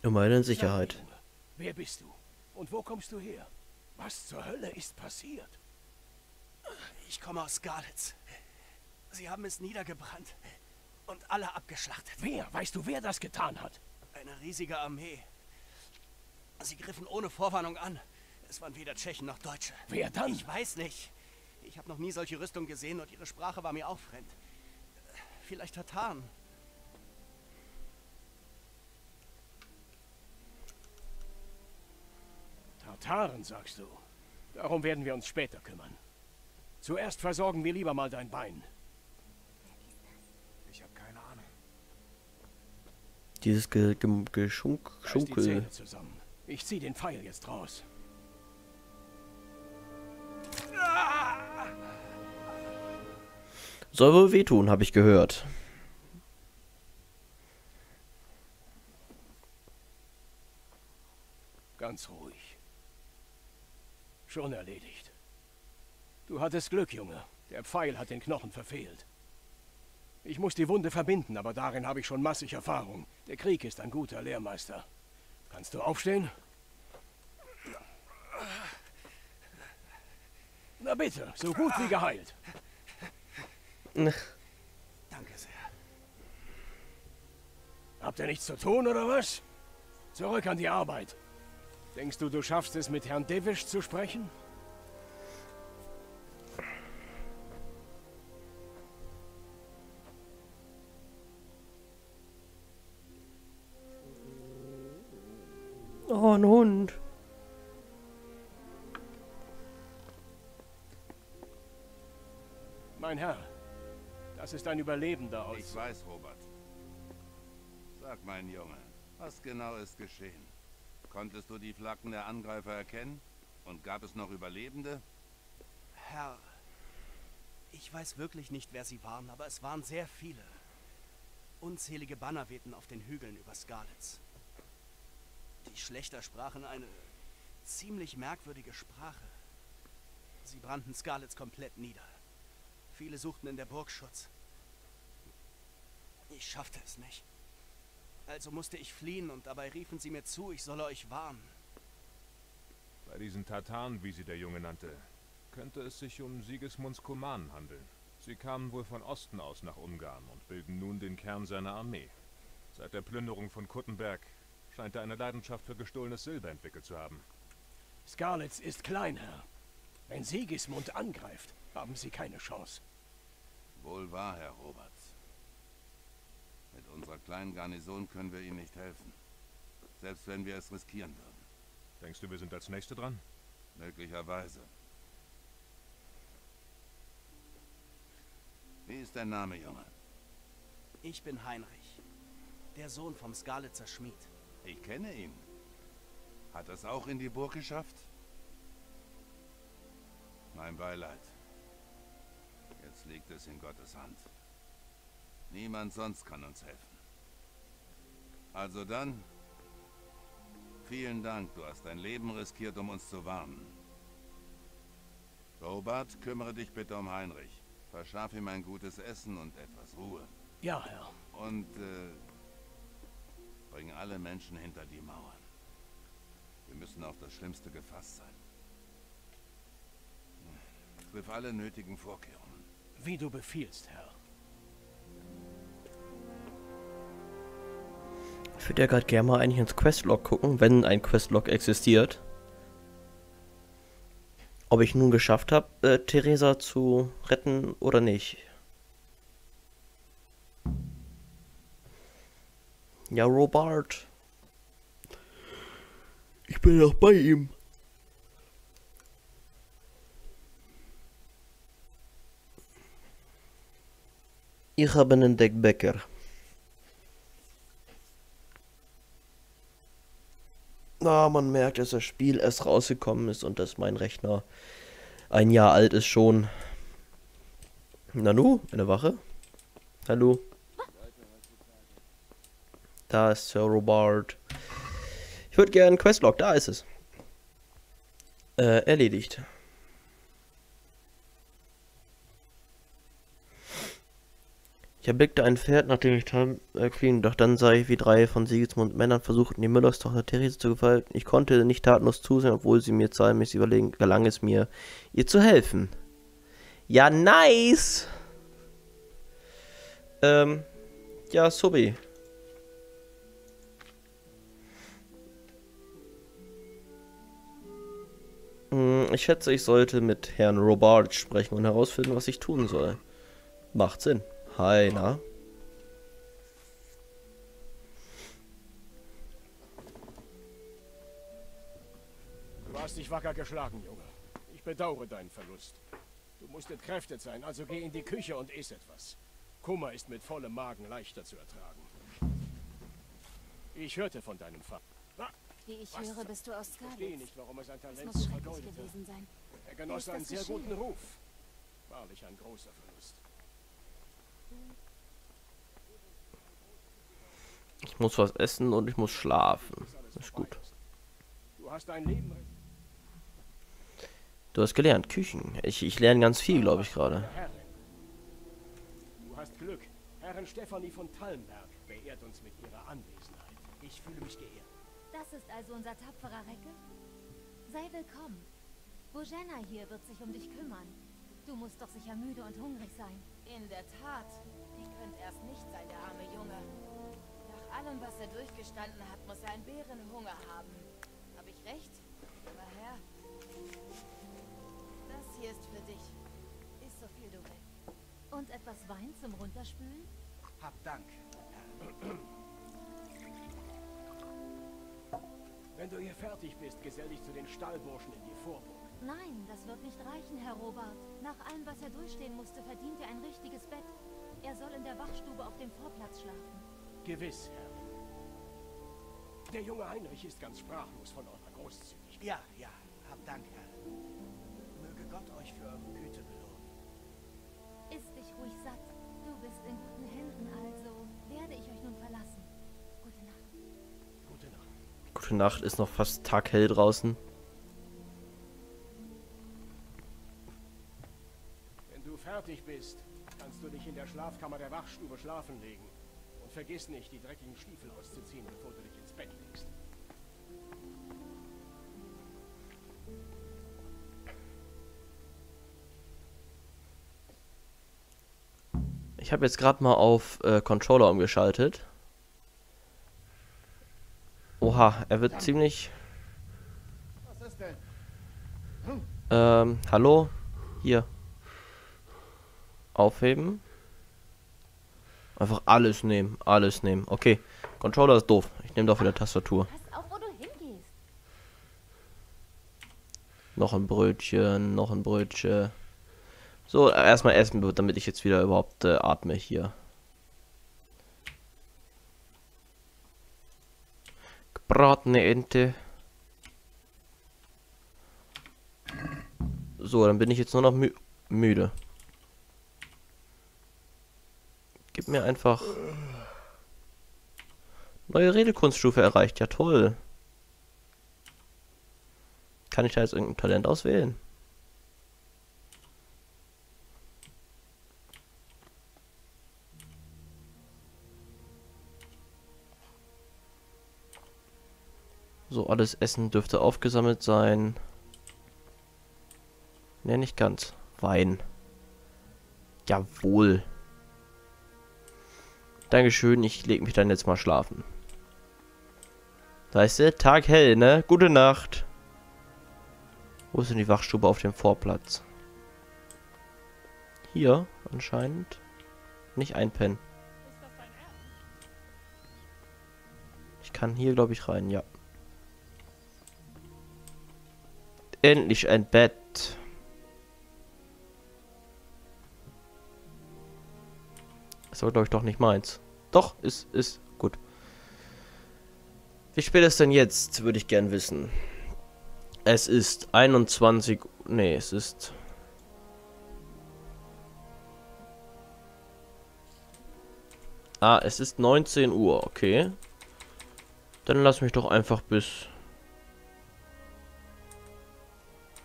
Speaker 1: Immerhin in Sicherheit.
Speaker 19: Wer bist du? Und wo kommst du her? Was zur Hölle ist passiert?
Speaker 4: Ich komme aus Skalitz. Sie haben es niedergebrannt und alle abgeschlachtet.
Speaker 19: Wer? Weißt du, wer das getan hat?
Speaker 4: Eine riesige Armee. Sie griffen ohne Vorwarnung an. Es waren weder Tschechen noch Deutsche.
Speaker 19: Wer dann?
Speaker 4: Ich weiß nicht. Ich habe noch nie solche Rüstung gesehen und ihre Sprache war mir auch fremd. Vielleicht Tataren.
Speaker 19: Tataren, sagst du. Darum werden wir uns später kümmern. Zuerst versorgen wir lieber mal dein Bein.
Speaker 20: Ich habe keine Ahnung.
Speaker 1: Dieses Ge Ge Geschunk
Speaker 19: Reiß Ich zieh den Pfeil jetzt raus.
Speaker 1: Soll wohl wehtun, habe ich gehört.
Speaker 19: Ganz ruhig. Schon erledigt. Du hattest Glück, Junge. Der Pfeil hat den Knochen verfehlt. Ich muss die Wunde verbinden, aber darin habe ich schon massig Erfahrung. Der Krieg ist ein guter Lehrmeister. Kannst du aufstehen? Na bitte, so gut wie geheilt.
Speaker 4: Danke sehr.
Speaker 19: Habt ihr nichts zu tun, oder was? Zurück an die Arbeit. Denkst du, du schaffst es, mit Herrn Devisch zu sprechen?
Speaker 1: Ein Hund.
Speaker 19: Mein Herr, das ist ein Überlebender aus...
Speaker 21: Ich weiß, Robert. Sag, mein Junge, was genau ist geschehen? Konntest du die Flaggen der Angreifer erkennen? Und gab es noch Überlebende?
Speaker 4: Herr, ich weiß wirklich nicht, wer sie waren, aber es waren sehr viele. Unzählige Banner wehten auf den Hügeln über Skalitz. Die Schlechter sprachen eine ziemlich merkwürdige Sprache. Sie brannten Skalitz komplett nieder. Viele suchten in der Burg Schutz. Ich schaffte es nicht. Also musste ich fliehen und dabei riefen sie mir zu, ich solle euch warnen.
Speaker 22: Bei diesen Tataren, wie sie der Junge nannte, könnte es sich um Sigismunds Kumanen handeln. Sie kamen wohl von Osten aus nach Ungarn und bilden nun den Kern seiner Armee. Seit der Plünderung von Kuttenberg scheint er eine Leidenschaft für gestohlenes Silber entwickelt zu haben.
Speaker 19: Skalitz ist klein, Herr. Wenn Sigismund angreift, haben sie keine Chance.
Speaker 21: Wohl wahr, Herr Roberts. Mit unserer kleinen Garnison können wir Ihnen nicht helfen. Selbst wenn wir es riskieren würden.
Speaker 22: Denkst du, wir sind als Nächste dran?
Speaker 21: Möglicherweise. Wie ist dein Name, Junge?
Speaker 4: Ich bin Heinrich, der Sohn vom Skalitzer Schmied.
Speaker 21: Ich kenne ihn. Hat es auch in die Burg geschafft? Mein Beileid. Jetzt liegt es in Gottes Hand. Niemand sonst kann uns helfen. Also dann, vielen Dank, du hast dein Leben riskiert, um uns zu warnen. Robert, kümmere dich bitte um Heinrich. Verschaff ihm ein gutes Essen und etwas Ruhe.
Speaker 19: Ja, Herr.
Speaker 21: Und äh, bring alle Menschen hinter die Mauern. Wir müssen auf das Schlimmste gefasst sein. Triff alle nötigen Vorkehrungen.
Speaker 19: Wie du befiehlst, Herr.
Speaker 1: Ich würde ja gerade gerne mal eigentlich ins Questlog gucken, wenn ein Questlog existiert. Ob ich nun geschafft habe, äh, Theresa zu retten oder nicht. Ja, Robert. Ich bin auch bei ihm. Ich habe einen Deckbäcker. Na, oh, man merkt, dass das Spiel erst rausgekommen ist und dass mein Rechner ein Jahr alt ist schon. Nanu, eine Wache. Hallo. Da ist Sir Robert. Ich würde gerne Questlog, da ist es. Äh, erledigt. Ich erblickte ein Pferd, nachdem ich Tom erschien, doch dann sah ich, wie drei von Sigismund Männern versuchten, die Müllers Tochter Therese zu gefallen. Ich konnte nicht tatenlos zusehen, obwohl sie mir zahlmäßig überlegen, gelang es mir, ihr zu helfen. Ja, nice! Ähm, ja, Subi. Ich schätze, ich sollte mit Herrn Robart sprechen und herausfinden, was ich tun soll. Macht Sinn. Hi, na?
Speaker 19: Du hast dich wacker geschlagen, Junge. Ich bedauere deinen Verlust. Du musst entkräftet sein, also geh in die Küche und iss etwas. Kummer ist mit vollem Magen leichter zu ertragen. Ich hörte von deinem Vater.
Speaker 13: Wie ich Was? höre, bist du aus
Speaker 19: Skalitz. Ich verstehe nicht, warum er sein Talent
Speaker 13: muss schrecklich gewesen sein.
Speaker 19: Er genoss einen sehr geschehen? guten Ruf. Wahrlich ein großer Verlust.
Speaker 1: Ich muss was essen und ich muss schlafen. Das ist gut.
Speaker 19: Du hast dein Leben.
Speaker 1: Du hast gelernt, Küchen. Ich, ich lerne ganz viel, glaube ich, gerade.
Speaker 19: Du hast Glück. Herrin Stefanie von Tallenberg beehrt uns mit ihrer Anwesenheit. Ich fühle mich geehrt.
Speaker 13: Das ist also unser tapferer Recke? Sei willkommen. Bojena hier wird sich um dich kümmern. Du musst doch sicher müde und hungrig sein.
Speaker 2: In der Tat. Die könnte erst nicht sein, der arme Junge allem, was er durchgestanden hat, muss er einen Bärenhunger haben. Habe ich recht? Aber Herr, das hier ist für dich. Iss so viel du willst.
Speaker 13: Und etwas Wein zum Runterspülen?
Speaker 23: Hab Dank.
Speaker 19: Wenn du hier fertig bist, gesell dich zu den Stallburschen in die Vorburg.
Speaker 13: Nein, das wird nicht reichen, Herr Robert. Nach allem, was er durchstehen musste, verdient er ein richtiges Bett. Er soll in der Wachstube auf dem Vorplatz schlafen.
Speaker 19: Gewiss, Herr. Der junge Heinrich ist ganz sprachlos von eurer Großzügigkeit.
Speaker 23: Ja, ja, hab Dank, Herr. Möge Gott euch für eure Güte belohnen.
Speaker 13: Ist dich ruhig satt. Du bist in guten Händen, also werde ich euch Gute Nacht,
Speaker 1: ist noch fast taghell draußen.
Speaker 19: Wenn du fertig bist, kannst du dich in der Schlafkammer der Wachstube schlafen legen. Und vergiss nicht, die dreckigen Stiefel auszuziehen, bevor du dich ins Bett legst.
Speaker 1: Ich habe jetzt gerade mal auf äh, Controller umgeschaltet. Oha, er wird ziemlich... Was ist denn? Ähm, hallo? Hier. Aufheben. Einfach alles nehmen, alles nehmen. Okay, Controller ist doof. Ich nehme doch wieder Tastatur.
Speaker 13: Auf, wo du hingehst.
Speaker 1: Noch ein Brötchen, noch ein Brötchen. So, erstmal essen, damit ich jetzt wieder überhaupt äh, atme hier. Gebratene Ente. So, dann bin ich jetzt nur noch mü müde. Gib mir einfach... Neue Redekunststufe erreicht. Ja, toll. Kann ich da jetzt irgendein Talent auswählen? So, alles Essen dürfte aufgesammelt sein. Ne, nicht ganz. Wein. Jawohl. Dankeschön, ich leg mich dann jetzt mal schlafen. Weißt du, Tag hell, ne? Gute Nacht. Wo ist denn die Wachstube auf dem Vorplatz? Hier, anscheinend. Nicht einpennen. Ich kann hier, glaube ich, rein, ja. Endlich ein Bett. Das war, glaube ich, doch nicht meins. Doch, ist, ist, gut. Wie spät ist denn jetzt, würde ich gern wissen. Es ist 21... Nee, es ist... Ah, es ist 19 Uhr, okay. Dann lass mich doch einfach bis...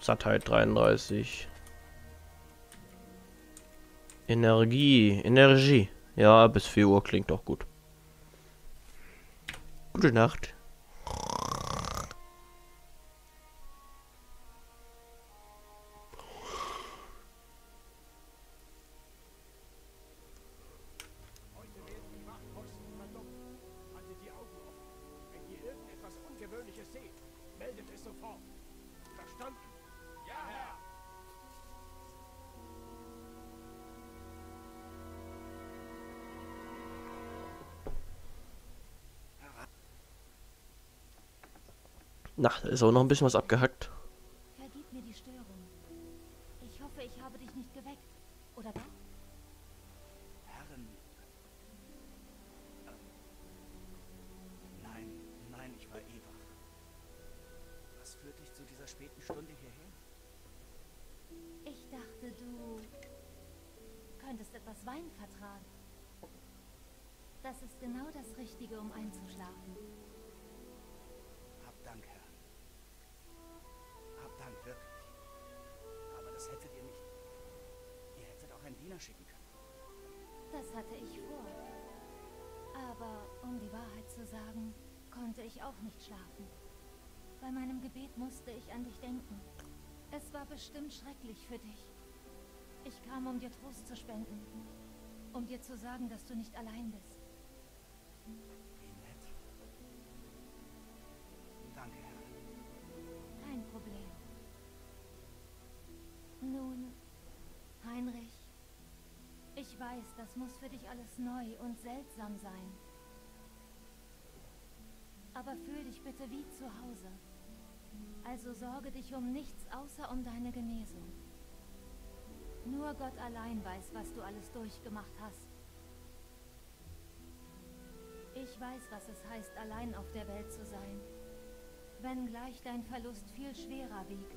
Speaker 1: Sattheit 33. Energie, Energie. Ja, bis 4 Uhr klingt doch gut. Gute Nacht. Na, ist auch noch ein bisschen was abgehackt.
Speaker 13: Bestimmt schrecklich für dich. Ich kam, um dir Trost zu spenden. Um dir zu sagen, dass du nicht allein bist.
Speaker 23: Wie nett. Danke, Herr.
Speaker 13: Kein Problem. Nun, Heinrich, ich weiß, das muss für dich alles neu und seltsam sein. Aber fühl dich bitte wie zu Hause. Also sorge dich um nichts außer um deine Genesung. Nur Gott allein weiß, was du alles durchgemacht hast. Ich weiß, was es heißt, allein auf der Welt zu sein. Wenngleich dein Verlust viel schwerer wiegt.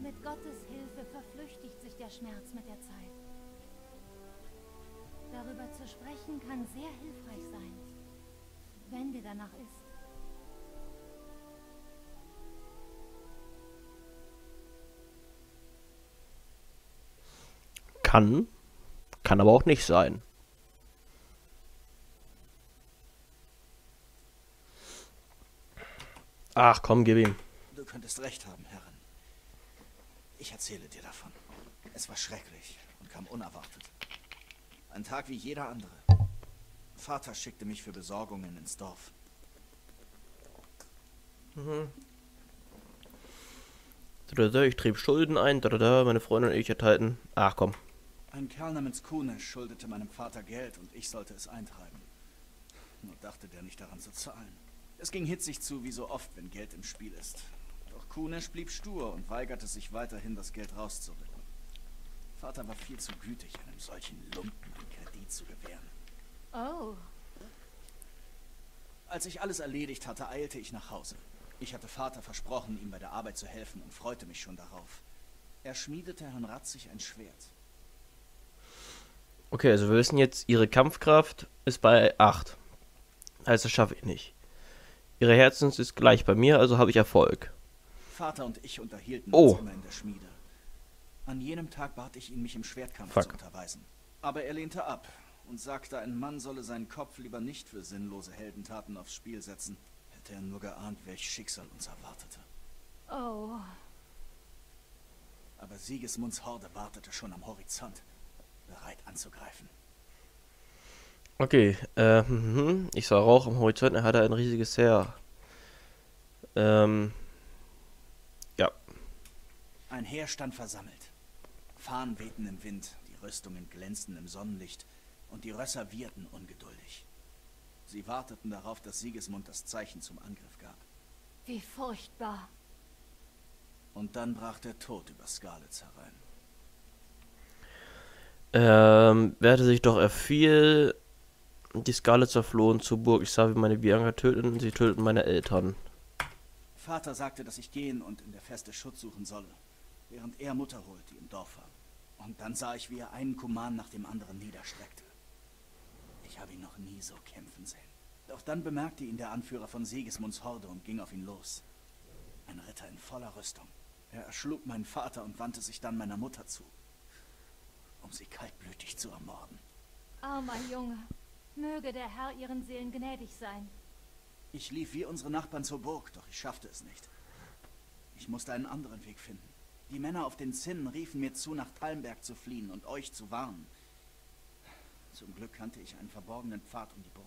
Speaker 13: Mit Gottes Hilfe verflüchtigt sich der Schmerz mit der Zeit. Darüber zu sprechen kann sehr hilfreich sein, wenn dir danach ist.
Speaker 1: Kann. Kann aber auch nicht sein. Ach komm, gib ihm.
Speaker 4: Du könntest recht haben, Herren. Ich erzähle dir davon. Es war schrecklich und kam unerwartet. Ein Tag wie jeder andere. Vater schickte mich für Besorgungen ins Dorf.
Speaker 1: Mhm. Ich trieb Schulden ein, meine Freundin und ich erteilten. Ach komm.
Speaker 4: Ein Kerl namens Kuhne schuldete meinem Vater Geld und ich sollte es eintreiben. Nur dachte der nicht daran zu zahlen. Es ging hitzig zu, wie so oft, wenn Geld im Spiel ist. Doch Kunesch blieb stur und weigerte sich weiterhin, das Geld rauszurücken. Vater war viel zu gütig, einem solchen Lumpen einen Kredit zu gewähren.
Speaker 13: Oh,
Speaker 4: Als ich alles erledigt hatte, eilte ich nach Hause. Ich hatte Vater versprochen, ihm bei der Arbeit zu helfen und freute mich schon darauf. Er schmiedete Herrn Ratzig ein Schwert.
Speaker 1: Okay, also wir wissen jetzt, ihre Kampfkraft ist bei 8. Heißt, das schaffe ich nicht. Ihre Herzens ist gleich bei mir, also habe ich Erfolg.
Speaker 4: Vater und ich unterhielten
Speaker 1: Oh.
Speaker 4: uns immer in der Schmiede. An jenem Tag bat ich ihn, mich im Schwertkampf
Speaker 1: Fuck.
Speaker 4: zu unterweisen. Aber er lehnte ab und sagte, ein Mann solle seinen Kopf lieber nicht für sinnlose Heldentaten aufs Spiel setzen. Hätte er nur geahnt, welch Schicksal uns erwartete.
Speaker 13: oh.
Speaker 4: Aber Siegesmunds Horde wartete schon am Horizont, bereit anzugreifen.
Speaker 1: Okay, äh, mhm, ich sah Rauch am Horizont, er hatte ein riesiges Heer. Ähm, ja,
Speaker 4: Ein Heer stand versammelt. Fahnen wehten im Wind, die Rüstungen glänzten im Sonnenlicht und die Rösser wieherten ungeduldig. Sie warteten darauf, dass Sigismund das Zeichen zum Angriff gab.
Speaker 13: Wie furchtbar.
Speaker 4: Und dann brach der Tod über Skalitz herein.
Speaker 1: Ähm, wehrte sich doch er fiel. Die Skalitzer flohen zur Burg. Ich sah, wie meine Bianca töteten. Sie töteten meine Eltern.
Speaker 4: Vater sagte, dass ich gehen und in der Feste Schutz suchen solle, während er Mutter holt, die im Dorf war. Und dann sah ich, wie er einen Kuman nach dem anderen niederstreckte. Ich habe ihn noch nie so kämpfen sehen. Doch dann bemerkte ihn der Anführer von Sigismunds Horde und ging auf ihn los. Ein Ritter in voller Rüstung. Er erschlug meinen Vater und wandte sich dann meiner Mutter zu, um sie kaltblütig zu ermorden.
Speaker 13: Armer Junge, möge der Herr ihren Seelen gnädig sein.
Speaker 4: Ich lief wie unsere Nachbarn zur Burg, doch ich schaffte es nicht. Ich musste einen anderen Weg finden. Die Männer auf den Zinnen riefen mir zu, nach Talmberg zu fliehen und euch zu warnen. Zum Glück kannte ich einen verborgenen Pfad um die Burg.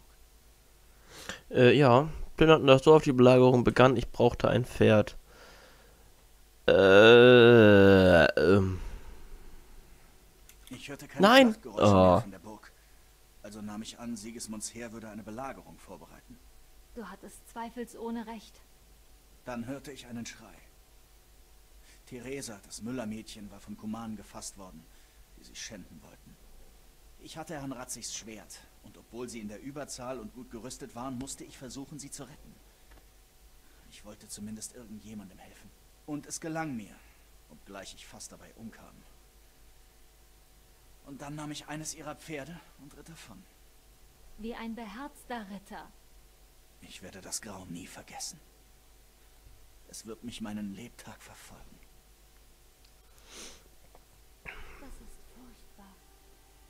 Speaker 1: Äh, ja, plünderten das Dorf, die Belagerung begann. Ich brauchte ein Pferd. Äh, ähm.
Speaker 4: Ich hörte keine
Speaker 1: Nein! Oh.
Speaker 4: von der Burg. Also nahm ich an, Sigismunds Heer würde eine Belagerung vorbereiten.
Speaker 13: Du hattest zweifelsohne recht.
Speaker 4: Dann hörte ich einen Schrei. Theresa, das Müllermädchen, war von Kumanen gefasst worden, die sich schänden wollten. Ich hatte Herrn Ratzigs Schwert, und obwohl sie in der Überzahl und gut gerüstet waren, musste ich versuchen, sie zu retten. Ich wollte zumindest irgendjemandem helfen. Und es gelang mir, obgleich ich fast dabei umkam. Und dann nahm ich eines ihrer Pferde und ritt davon.
Speaker 13: Wie ein beherzter Ritter.
Speaker 4: Ich werde das Grauen nie vergessen. Es wird mich meinen Lebtag verfolgen.
Speaker 13: Das ist furchtbar.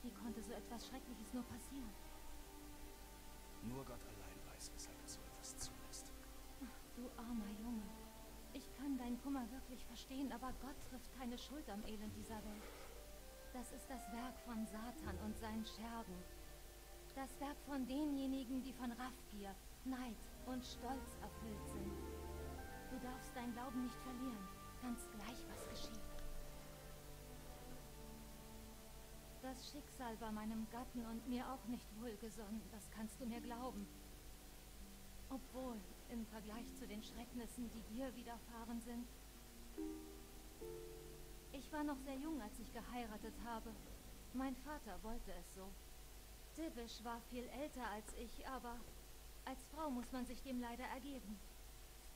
Speaker 13: Wie konnte so etwas Schreckliches nur passieren?
Speaker 4: Nur Gott allein weiß, weshalb er so etwas zulässt.
Speaker 13: Ach, du armer Junge. Ich kann deinen Kummer wirklich verstehen, aber Gott trifft keine Schuld am Elend dieser Welt. Das ist das Werk von Satan und seinen Schergen. Das Werk von denjenigen, die von Raffgier, Neid und Stolz erfüllt sind. Du darfst deinen Glauben nicht verlieren, ganz gleich, was geschieht. Das Schicksal war meinem Gatten und mir auch nicht wohlgesonnen, das kannst du mir glauben. Obwohl, im Vergleich zu den Schrecknissen, die dir widerfahren sind. War noch sehr jung, als ich geheiratet habe. Mein Vater wollte es so. Divish war viel älter als ich, aber als Frau muss man sich dem leider ergeben.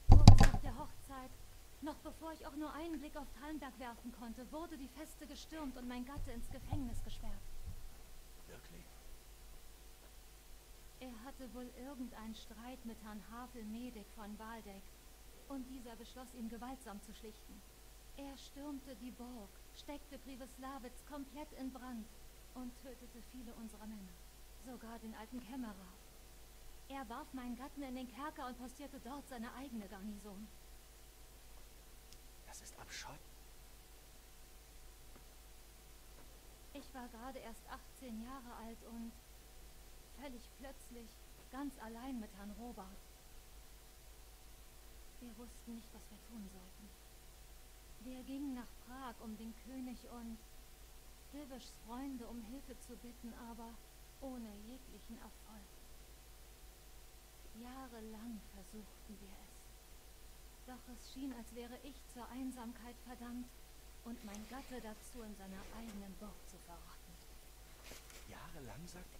Speaker 13: Kurz nach der Hochzeit, noch bevor ich auch nur einen Blick auf Tallenberg werfen konnte, wurde die Feste gestürmt und mein Gatte ins Gefängnis gesperrt.
Speaker 4: Wirklich?
Speaker 13: Er hatte wohl irgendeinen Streit mit Herrn Havel Medik von Waldeck und dieser beschloss, ihn gewaltsam zu schlichten. Er stürmte die Burg, steckte Priveslawitz komplett in Brand und tötete viele unserer Männer, sogar den alten Kämmerer. Er warf meinen Gatten in den Kerker und postierte dort seine eigene Garnison.
Speaker 4: Das ist Abscheu.
Speaker 13: Ich war gerade erst 18 Jahre alt und völlig plötzlich ganz allein mit Herrn Robert. Wir wussten nicht, was wir tun sollten. Wir gingen nach Prag, um den König und Dilvischs Freunde um Hilfe zu bitten, aber ohne jeglichen Erfolg. Jahrelang versuchten wir es. Doch es schien, als wäre ich zur Einsamkeit verdammt und mein Gatte dazu in seiner eigenen Burg zu verrotten.
Speaker 4: Jahrelang, sagt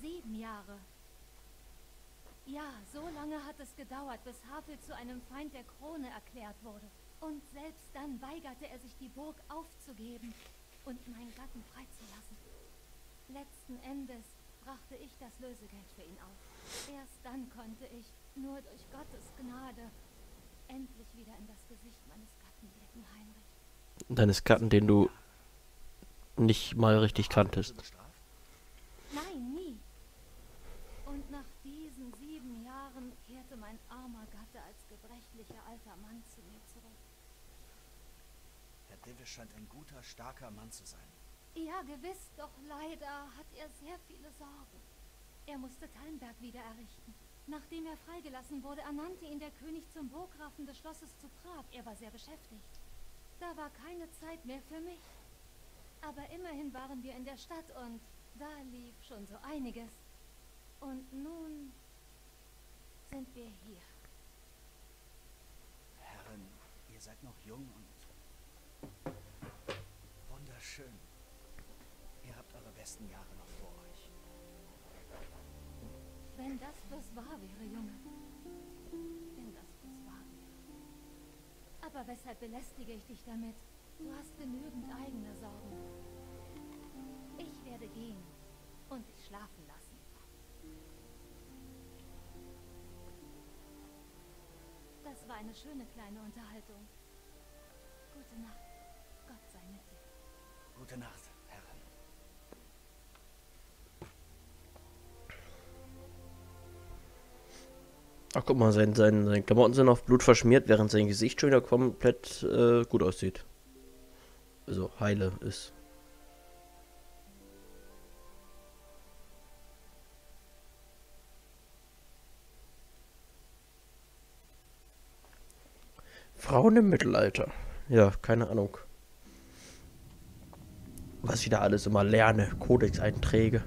Speaker 13: Sieben Jahre. Ja, so lange hat es gedauert, bis Havel zu einem Feind der Krone erklärt wurde. Und selbst dann weigerte er sich, die Burg aufzugeben und meinen Gatten freizulassen. Letzten Endes brachte ich das Lösegeld für ihn auf. Erst dann konnte ich, nur durch Gottes Gnade, endlich wieder in das Gesicht meines Gatten blicken, Heinrich.
Speaker 1: Deines Gatten, den du nicht mal richtig kanntest.
Speaker 13: Nein, nie. Und nach diesen sieben Jahren kehrte mein armer Gatte als gebrechlicher alter Mann zurück.
Speaker 4: Divish scheint ein guter, starker Mann zu sein.
Speaker 13: Ja, gewiss, doch leider hat er sehr viele Sorgen. Er musste Tallenberg wieder errichten. Nachdem er freigelassen wurde, ernannte ihn der König zum Burggrafen des Schlosses zu Prag. Er war sehr beschäftigt. Da war keine Zeit mehr für mich. Aber immerhin waren wir in der Stadt und da lief schon so einiges. Und nun sind wir hier.
Speaker 4: Herren, ihr seid noch jung und Wunderschön. Ihr habt eure besten Jahre noch vor euch.
Speaker 13: Wenn das bloß wahr wäre, Junge. Wenn das bloß wahr wäre. Aber weshalb belästige ich dich damit? Du hast genügend eigene Sorgen. Ich werde gehen und dich schlafen lassen. Das war eine schöne kleine Unterhaltung. Gute Nacht.
Speaker 4: Gute Nacht, Herrin.
Speaker 1: Ach, guck mal, sein, sein, seine Klamotten sind auf Blut verschmiert, während sein Gesicht schon wieder komplett äh, gut aussieht. Also heile ist. Frauen im Mittelalter. Ja, keine Ahnung. Was ich da alles immer lerne. Codex-Einträge.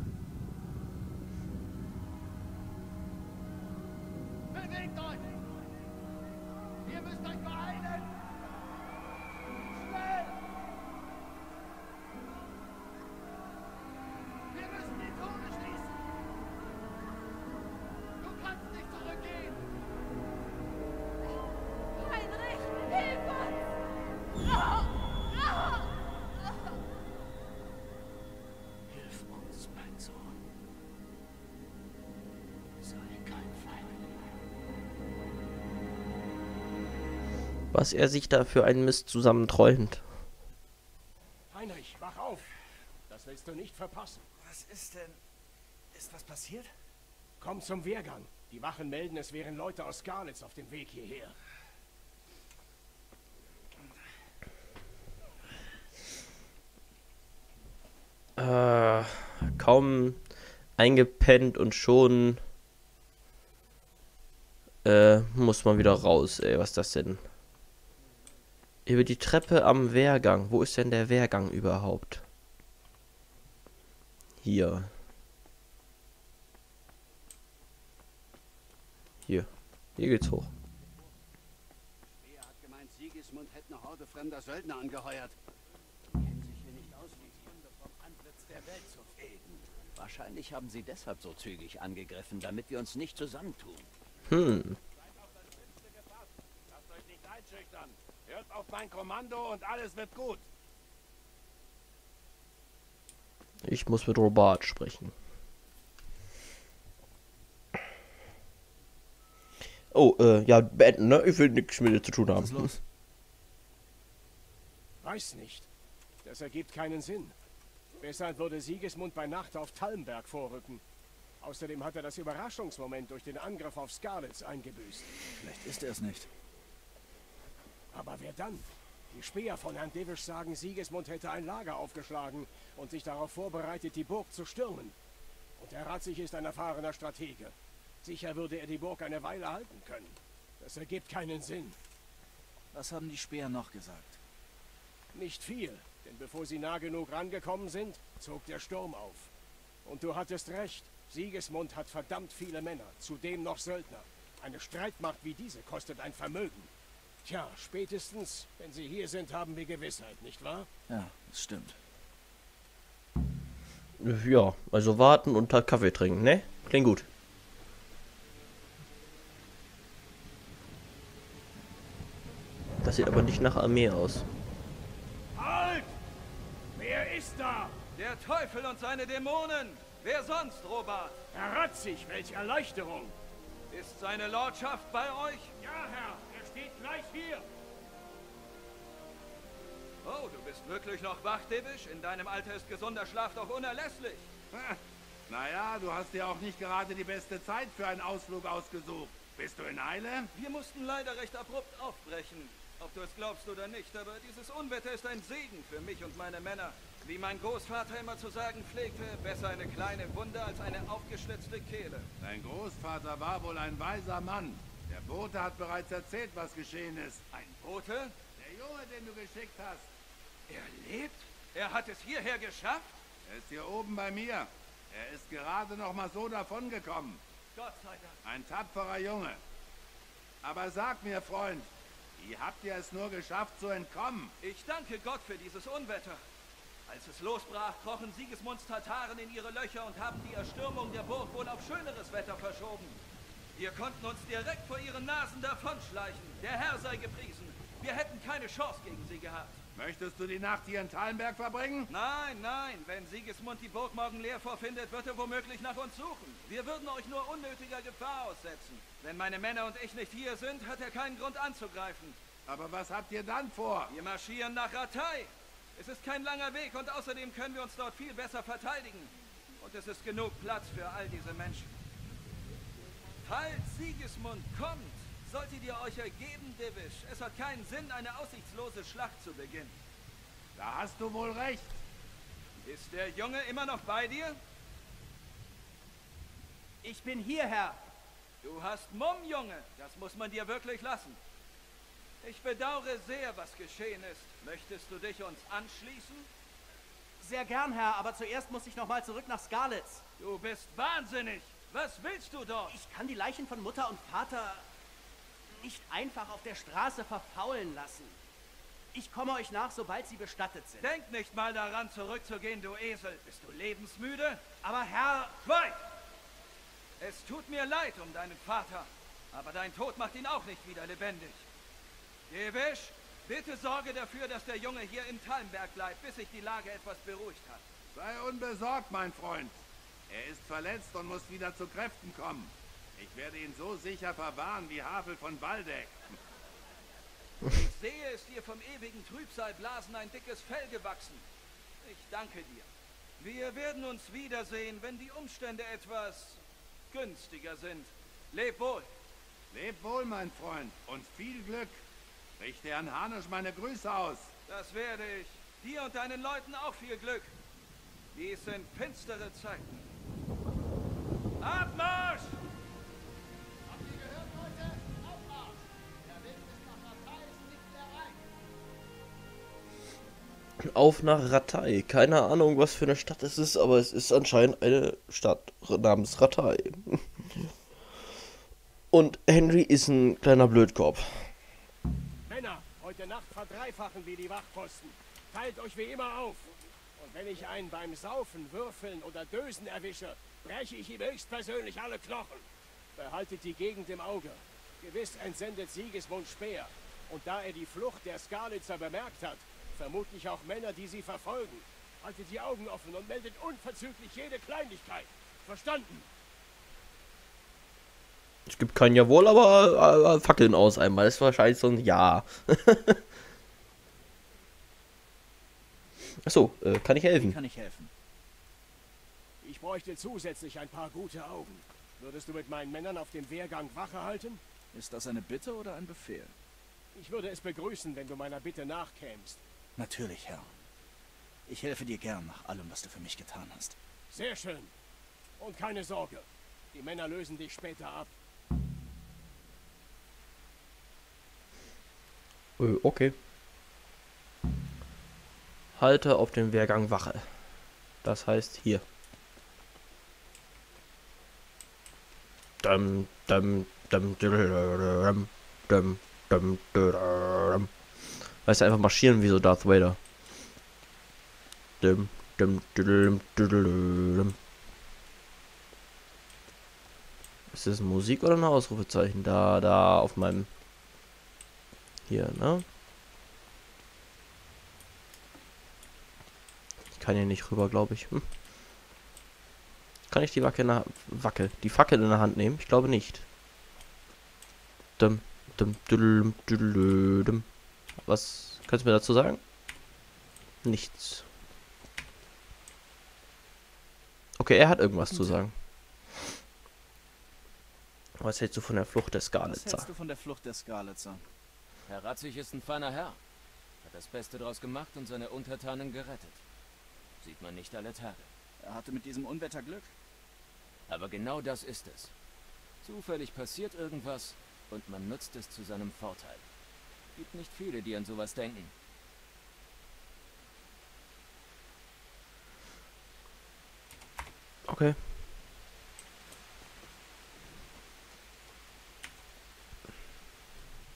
Speaker 1: Was er sich da für einen Mist zusammenträumt.
Speaker 19: Heinrich, wach auf! Das willst du nicht verpassen.
Speaker 4: Was ist denn? Ist was passiert?
Speaker 19: Komm zum Wehrgang. Die Wachen melden, es wären Leute aus Garlitz auf dem Weg hierher.
Speaker 1: Äh, kaum eingepennt und schon äh, muss man wieder raus. Ey, was ist das denn? Über die Treppe am Wehrgang. Wo ist denn der Wehrgang überhaupt? Hier. Hier. Hier geht's hoch.
Speaker 9: Er hat gemeint, Sigismund hätte eine Horde fremder Söldner angeheuert. Kennen sich hier nicht aus, wie die Hunde vom Antlitz der Welt zu fegen.
Speaker 24: Wahrscheinlich haben sie deshalb so zügig angegriffen, damit wir uns nicht zusammentun.
Speaker 1: Hm.
Speaker 9: Lasst euch nicht einschüchtern. Hört auf mein Kommando und alles wird gut.
Speaker 1: Ich muss mit Robert sprechen. Oh, äh, ja, beenden, ne? Ich will nichts mit dir zu tun haben.
Speaker 4: Was ist los?
Speaker 19: Weiß nicht. Das ergibt keinen Sinn. Weshalb würde Sigismund bei Nacht auf Talmberg vorrücken? Außerdem hat er das Überraschungsmoment durch den Angriff auf Skarlitz eingebüßt.
Speaker 4: Vielleicht ist er es nicht.
Speaker 19: Aber wer dann? Die Speer von Herrn Divisch sagen, Sigismund hätte ein Lager aufgeschlagen und sich darauf vorbereitet, die Burg zu stürmen. Und der Ratzig ist ein erfahrener Stratege. Sicher würde er die Burg eine Weile halten können. Das ergibt keinen Sinn.
Speaker 4: Was haben die Speer noch gesagt?
Speaker 19: Nicht viel, denn bevor sie nah genug rangekommen sind, zog der Sturm auf. Und du hattest recht, Sigismund hat verdammt viele Männer, zudem noch Söldner. Eine Streitmacht wie diese kostet ein Vermögen. Tja, spätestens, wenn sie hier sind, haben wir Gewissheit, nicht wahr?
Speaker 4: Ja, das stimmt.
Speaker 1: Ja, also warten und halt Kaffee trinken, ne? Klingt gut. Das sieht aber nicht nach Armee aus.
Speaker 10: Halt! Wer ist da? Der Teufel und seine Dämonen! Wer sonst, Robert?
Speaker 19: Herr Ratzig, welche Erleichterung!
Speaker 10: Ist seine Lordschaft bei euch?
Speaker 19: Ja, Herr, er gleich hier.
Speaker 10: Oh, du bist wirklich noch wach, Divisch? In deinem Alter ist gesunder Schlaf doch unerlässlich.
Speaker 21: Naja, du hast dir auch nicht gerade die beste Zeit für einen Ausflug ausgesucht. Bist du in Eile?
Speaker 10: Wir mussten leider recht abrupt aufbrechen. Ob du es glaubst oder nicht, aber dieses Unwetter ist ein Segen für mich und meine Männer. Wie mein Großvater immer zu sagen pflegte, besser eine kleine Wunde als eine aufgeschlitzte Kehle.
Speaker 21: Dein Großvater war wohl ein weiser Mann. Der Bote hat bereits erzählt, was geschehen ist.
Speaker 10: Ein Bote?
Speaker 21: Der Junge, den du geschickt hast.
Speaker 10: Er lebt? Er hat es hierher geschafft?
Speaker 21: Er ist hier oben bei mir. Er ist gerade noch mal so davongekommen.
Speaker 10: Gott sei Dank.
Speaker 21: Ein tapferer Junge. Aber sag mir, Freund, wie habt ihr es nur geschafft zu entkommen?
Speaker 10: Ich danke Gott für dieses Unwetter. Als es losbrach, krochen Sigismunds Tataren in ihre Löcher und haben die Erstürmung der Burg wohl auf schöneres Wetter verschoben. Wir konnten uns direkt vor ihren Nasen davonschleichen. Der Herr sei gepriesen. Wir hätten keine Chance gegen sie gehabt.
Speaker 21: Möchtest du die Nacht hier in Thalenberg verbringen?
Speaker 10: Nein, nein. Wenn Sigismund die Burg morgen leer vorfindet, wird er womöglich nach uns suchen. Wir würden euch nur unnötiger Gefahr aussetzen. Wenn meine Männer und ich nicht hier sind, hat er keinen Grund anzugreifen.
Speaker 21: Aber was habt ihr dann vor?
Speaker 10: Wir marschieren nach Ratay. Es ist kein langer Weg und außerdem können wir uns dort viel besser verteidigen. Und es ist genug Platz für all diese Menschen. Falls Sigismund kommt, solltet ihr euch ergeben, Divish. Es hat keinen Sinn, eine aussichtslose Schlacht zu beginnen.
Speaker 21: Da hast du wohl recht.
Speaker 10: Ist der Junge immer noch bei dir?
Speaker 4: Ich bin hier, Herr.
Speaker 10: Du hast Mumm, Junge. Das muss man dir wirklich lassen. Ich bedauere sehr, was geschehen ist. Möchtest du dich uns anschließen?
Speaker 4: Sehr gern, Herr, aber zuerst muss ich noch mal zurück nach Skalitz.
Speaker 10: Du bist wahnsinnig. Was willst du dort?
Speaker 4: Ich kann die Leichen von Mutter und Vater nicht einfach auf der Straße verfaulen lassen. Ich komme euch nach, sobald sie bestattet sind.
Speaker 10: Denk nicht mal daran, zurückzugehen, du Esel. Bist du lebensmüde?
Speaker 4: Aber Herr...
Speaker 10: Schweig! Es tut mir leid um deinen Vater, aber dein Tod macht ihn auch nicht wieder lebendig. Gewisch, bitte sorge dafür, dass der Junge hier in Talmberg bleibt, bis sich die Lage etwas beruhigt hat.
Speaker 21: Sei unbesorgt, mein Freund. Er ist verletzt und muss wieder zu Kräften kommen. Ich werde ihn so sicher verwahren wie Havel von Waldeck.
Speaker 10: Ich sehe, ist dir vom ewigen Trübsalblasen ein dickes Fell gewachsen. Ich danke dir. Wir werden uns wiedersehen, wenn die Umstände etwas günstiger sind. Leb wohl.
Speaker 21: Leb wohl, mein Freund, und viel Glück. Richte Herrn Hanusch meine Grüße aus.
Speaker 10: Das werde ich. Dir und deinen Leuten auch viel Glück. Dies sind finstere Zeiten. Abmarsch!
Speaker 9: Habt ihr gehört, Leute? Abmarsch! Der Weg bis nach Ratay ist nicht mehr rein.
Speaker 1: Auf nach Ratay. Keine Ahnung, was für eine Stadt es ist, aber es ist anscheinend eine Stadt namens Ratay. Und Henry ist ein kleiner Blödkorb.
Speaker 19: Männer, heute Nacht verdreifachen wir die Wachposten. Teilt euch wie immer auf. Wenn ich einen beim Saufen, Würfeln oder Dösen erwische, breche ich ihm höchstpersönlich alle Knochen. Behaltet die Gegend im Auge. Gewiss entsendet Sigismund Speer. Und da er die Flucht der Skalitzer bemerkt hat, vermutlich auch Männer, die sie verfolgen. Haltet die Augen offen und meldet unverzüglich jede Kleinigkeit. Verstanden?
Speaker 1: Es gibt kein Jawohl, aber äh, Fackeln aus einmal. Das ist wahrscheinlich so ein Ja. Achso, äh, kann ich helfen?
Speaker 4: Wie kann ich helfen?
Speaker 19: Ich bräuchte zusätzlich ein paar gute Augen. Würdest du mit meinen Männern auf dem Wehrgang Wache halten?
Speaker 4: Ist das eine Bitte oder ein Befehl?
Speaker 19: Ich würde es begrüßen, wenn du meiner Bitte nachkämst.
Speaker 4: Natürlich, Herr. Ich helfe dir gern nach allem, was du für mich getan hast.
Speaker 19: Sehr schön. Und keine Sorge. Die Männer lösen dich später ab.
Speaker 1: Äh, okay. Halte auf dem Wehrgang Wache. Das heißt hier. Weißt du, einfach marschieren wie so Darth Vader. Ist das Musik oder ein Ausrufezeichen? Da, da auf meinem. Hier, ne? Kann hier nicht rüber, glaube ich. Hm. Kann ich die Wacke in der Wacke, die Fackel in der Hand nehmen? Ich glaube nicht. Dum, dum, dum, dum, dum. Was kannst du mir dazu sagen? Nichts. Okay, er hat irgendwas zu sagen. Was hältst du von der Flucht der
Speaker 4: Was
Speaker 1: Skalitzer?
Speaker 4: hältst du von der Flucht der Skalitzer?
Speaker 25: Herr Ratzig ist ein feiner Herr. Hat das Beste draus gemacht und seine Untertanen gerettet. Sieht man nicht alle Tage.
Speaker 4: Er hatte mit diesem Unwetter Glück.
Speaker 25: Aber genau das ist es. Zufällig passiert irgendwas und man nutzt es zu seinem Vorteil. Gibt nicht viele, die an sowas denken.
Speaker 1: Okay.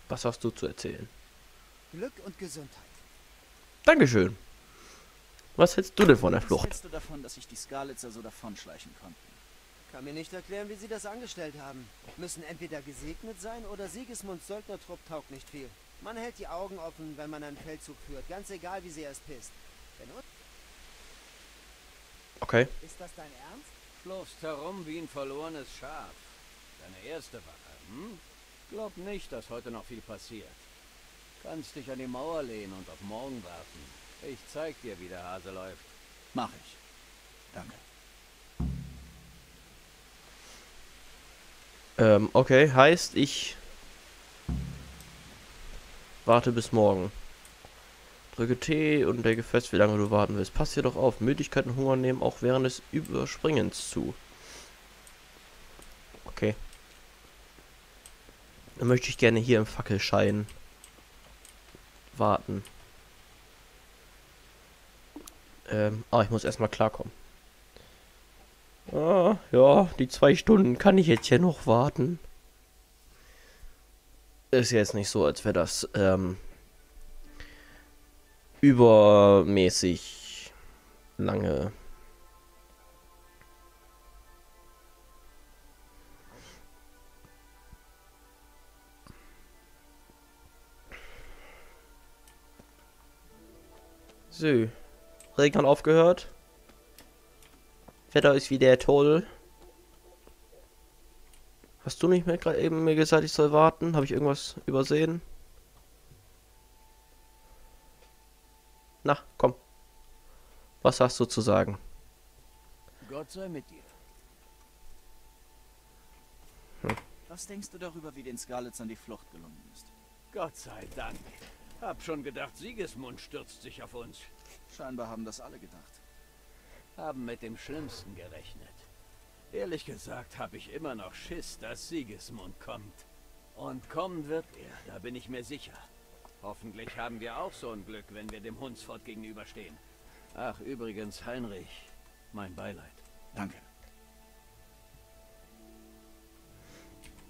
Speaker 1: Was hast du zu erzählen?
Speaker 12: Glück und Gesundheit.
Speaker 1: Dankeschön. Was hältst du denn von der
Speaker 4: Was
Speaker 1: Flucht?
Speaker 4: hältst du davon, dass sich die Skalitzer so davonschleichen konnten?
Speaker 12: Kann mir nicht erklären, wie sie das angestellt haben. Müssen entweder gesegnet sein oder Sigismunds Söldnertrupp taugt nicht viel. Man hält die Augen offen, wenn man einen Feldzug führt, ganz egal, wie sehr es pisst. Wenn du...
Speaker 1: Okay.
Speaker 12: Ist das dein Ernst?
Speaker 24: Fluchst herum wie ein verlorenes Schaf. Deine erste Wache, hm? Glaub nicht, dass heute noch viel passiert. Kannst dich an die Mauer lehnen und auf morgen warten. Ich zeig dir, wie der Hase läuft.
Speaker 4: Mach ich. Danke.
Speaker 1: Ähm, okay, heißt ich warte bis morgen. Drücke T und denke fest, wie lange du warten willst. Pass dir doch auf, Müdigkeit und Hunger nehmen auch während des Überspringens zu. Okay. Dann möchte ich gerne hier im Fackelschein warten. Ähm, ah, ich muss erstmal klarkommen. Ah, ja, die zwei Stunden kann ich jetzt hier noch warten. Ist jetzt nicht so, als wäre das ähm, übermäßig lange. So. Regen hat aufgehört. Wetter ist wieder toll. Hast du nicht mehr gerade eben mir gesagt, ich soll warten? Habe ich irgendwas übersehen? Na, komm. Was hast du zu sagen?
Speaker 24: Gott sei mit dir.
Speaker 1: Hm.
Speaker 4: Was denkst du darüber, wie den Scarlets an die Flucht gelungen ist?
Speaker 24: Gott sei Dank. Hab schon gedacht, Siegesmund stürzt sich auf uns.
Speaker 4: Scheinbar haben das alle gedacht.
Speaker 24: Haben mit dem Schlimmsten gerechnet. Ehrlich gesagt habe ich immer noch Schiss, dass Siegesmund kommt. Und kommen wird er, da bin ich mir sicher. Hoffentlich haben wir auch so ein Glück, wenn wir dem Hunsfort gegenüberstehen. Ach, übrigens, Heinrich, mein Beileid.
Speaker 4: Danke.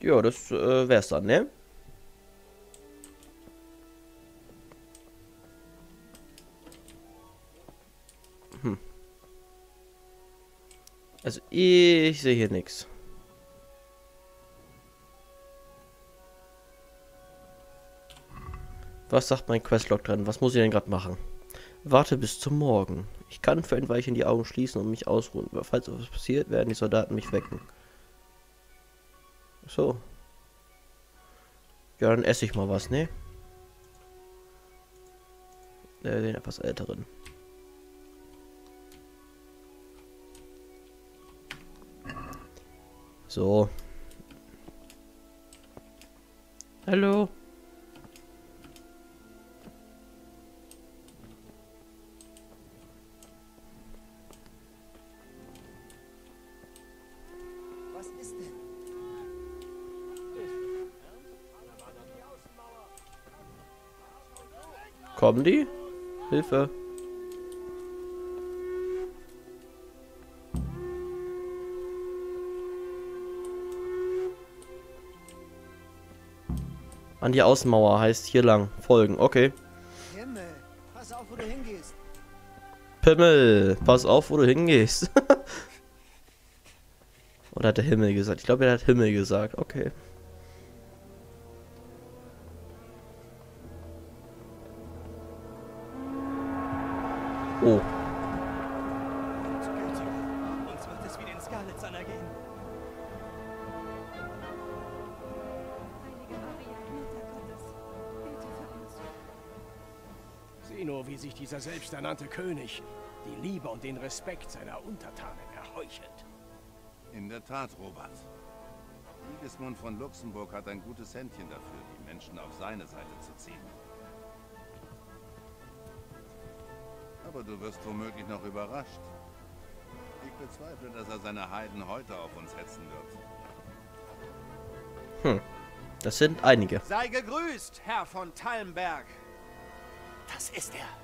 Speaker 1: Ja, das äh, wär's dann, ne? Hm. Also ich sehe hier nichts. Was sagt mein Questlog drin? Was muss ich denn gerade machen? Warte bis zum Morgen. Ich kann für ein Weilchen die Augen schließen und mich ausruhen. Aber falls etwas passiert, werden die Soldaten mich wecken. So. Ja, dann esse ich mal was, ne? Äh, den etwas älteren. So. Hallo.
Speaker 12: Was ist denn?
Speaker 1: Kommen die? Hilfe. Die Außenmauer heißt hier lang. Folgen. Okay.
Speaker 12: Himmel, pass auf, wo du hingehst.
Speaker 1: Pimmel, pass auf, wo du hingehst. Oder hat der Himmel gesagt? Ich glaube, er hat Himmel gesagt. Okay.
Speaker 19: Sich dieser selbsternannte König die Liebe und den Respekt seiner Untertanen erheuchelt.
Speaker 21: In der Tat, Robert. Sigismund von Luxemburg hat ein gutes Händchen dafür, die Menschen auf seine Seite zu ziehen. Aber du wirst womöglich noch überrascht. Ich bezweifle, dass er seine Heiden heute auf uns hetzen wird.
Speaker 1: Hm. Das sind einige.
Speaker 12: Sei gegrüßt, Herr von Tallenberg. Das ist er.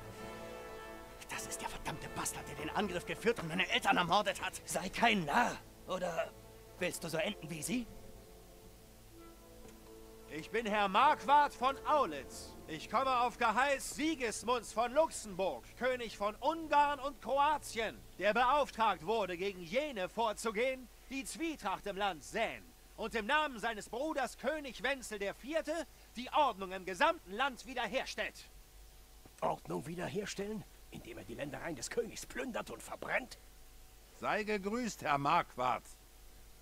Speaker 12: Bastard, der den Angriff geführt und meine Eltern ermordet hat. Sei kein Narr. Oder willst du so enden wie sie? Ich bin Herr Marquardt von Aulitz. Ich komme auf Geheiß Sigismunds von Luxemburg, König von Ungarn und Kroatien, der beauftragt wurde, gegen jene vorzugehen, die Zwietracht im Land säen und im Namen seines Bruders König Wenzel IV. die Ordnung im gesamten Land wiederherstellt.
Speaker 19: Ordnung wiederherstellen, indem er die Ländereien des Königs plündert und verbrennt?
Speaker 21: Sei gegrüßt, Herr Marquardt.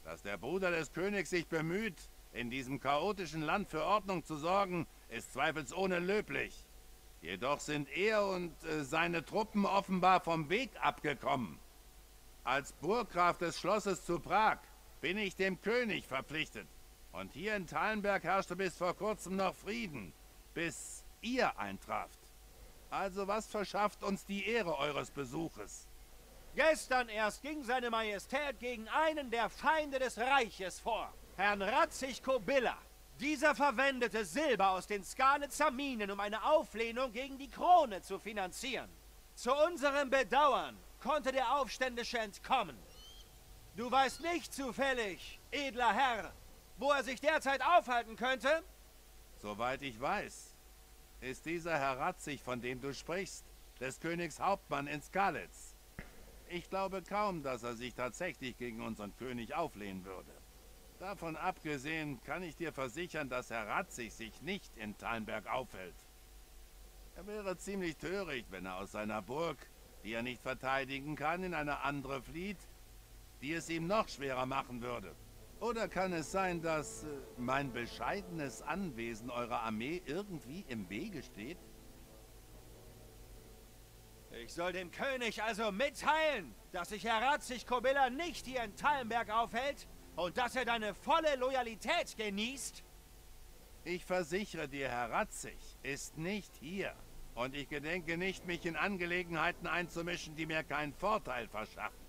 Speaker 21: Dass der Bruder des Königs sich bemüht, in diesem chaotischen Land für Ordnung zu sorgen, ist zweifelsohne löblich. Jedoch sind er und äh, seine Truppen offenbar vom Weg abgekommen. Als Burggraf des Schlosses zu Prag bin ich dem König verpflichtet. Und hier in Thalenberg herrschte bis vor kurzem noch Frieden, bis ihr eintraft. Also was verschafft uns die Ehre eures Besuches?
Speaker 12: Gestern erst ging seine Majestät gegen einen der Feinde des Reiches vor, Herrn Ratzig Kobilla. Dieser verwendete Silber aus den Skalitzer Minen, um eine Auflehnung gegen die Krone zu finanzieren. Zu unserem Bedauern konnte der Aufständische entkommen. Du weißt nicht zufällig, edler Herr, wo er sich derzeit aufhalten könnte?
Speaker 21: Soweit ich weiß, ist dieser Herr Ratzig, von dem du sprichst, des Königs Hauptmann in Skalitz. Ich glaube kaum, dass er sich tatsächlich gegen unseren König auflehnen würde. Davon abgesehen kann ich dir versichern, dass Herr Ratzig sich nicht in Talnberg aufhält. Er wäre ziemlich töricht, wenn er aus seiner Burg, die er nicht verteidigen kann, in eine andere flieht, die es ihm noch schwerer machen würde. Oder kann es sein, dass äh, mein bescheidenes Anwesen eurer Armee irgendwie im Wege steht?
Speaker 12: Ich soll dem König also mitteilen, dass sich Herr Ratzig Kobilla nicht hier in Tallenberg aufhält und dass er deine volle Loyalität genießt?
Speaker 21: Ich versichere dir, Herr Ratzig ist nicht hier. Und ich gedenke nicht, mich in Angelegenheiten einzumischen, die mir keinen Vorteil verschaffen.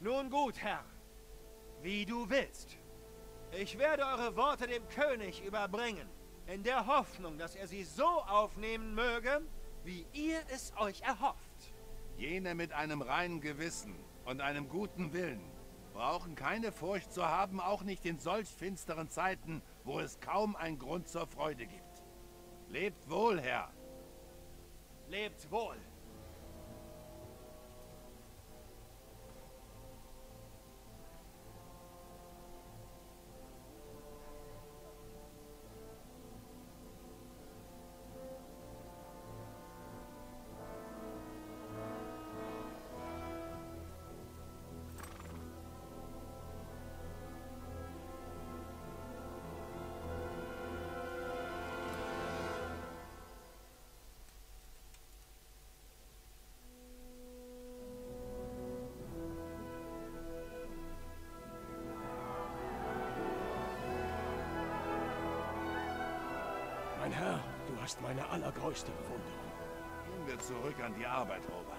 Speaker 12: Nun gut, Herr. Wie du willst. Ich werde eure Worte dem König überbringen, in der Hoffnung, dass er sie so aufnehmen möge, wie ihr es euch erhofft.
Speaker 21: Jene mit einem reinen Gewissen und einem guten Willen brauchen keine Furcht zu haben, auch nicht in solch finsteren Zeiten, wo es kaum einen Grund zur Freude gibt. Lebt wohl, Herr.
Speaker 12: Lebt wohl.
Speaker 19: Hast meine allergrößte Bewunderung.
Speaker 21: Gehen wir zurück an die Arbeit, Robert.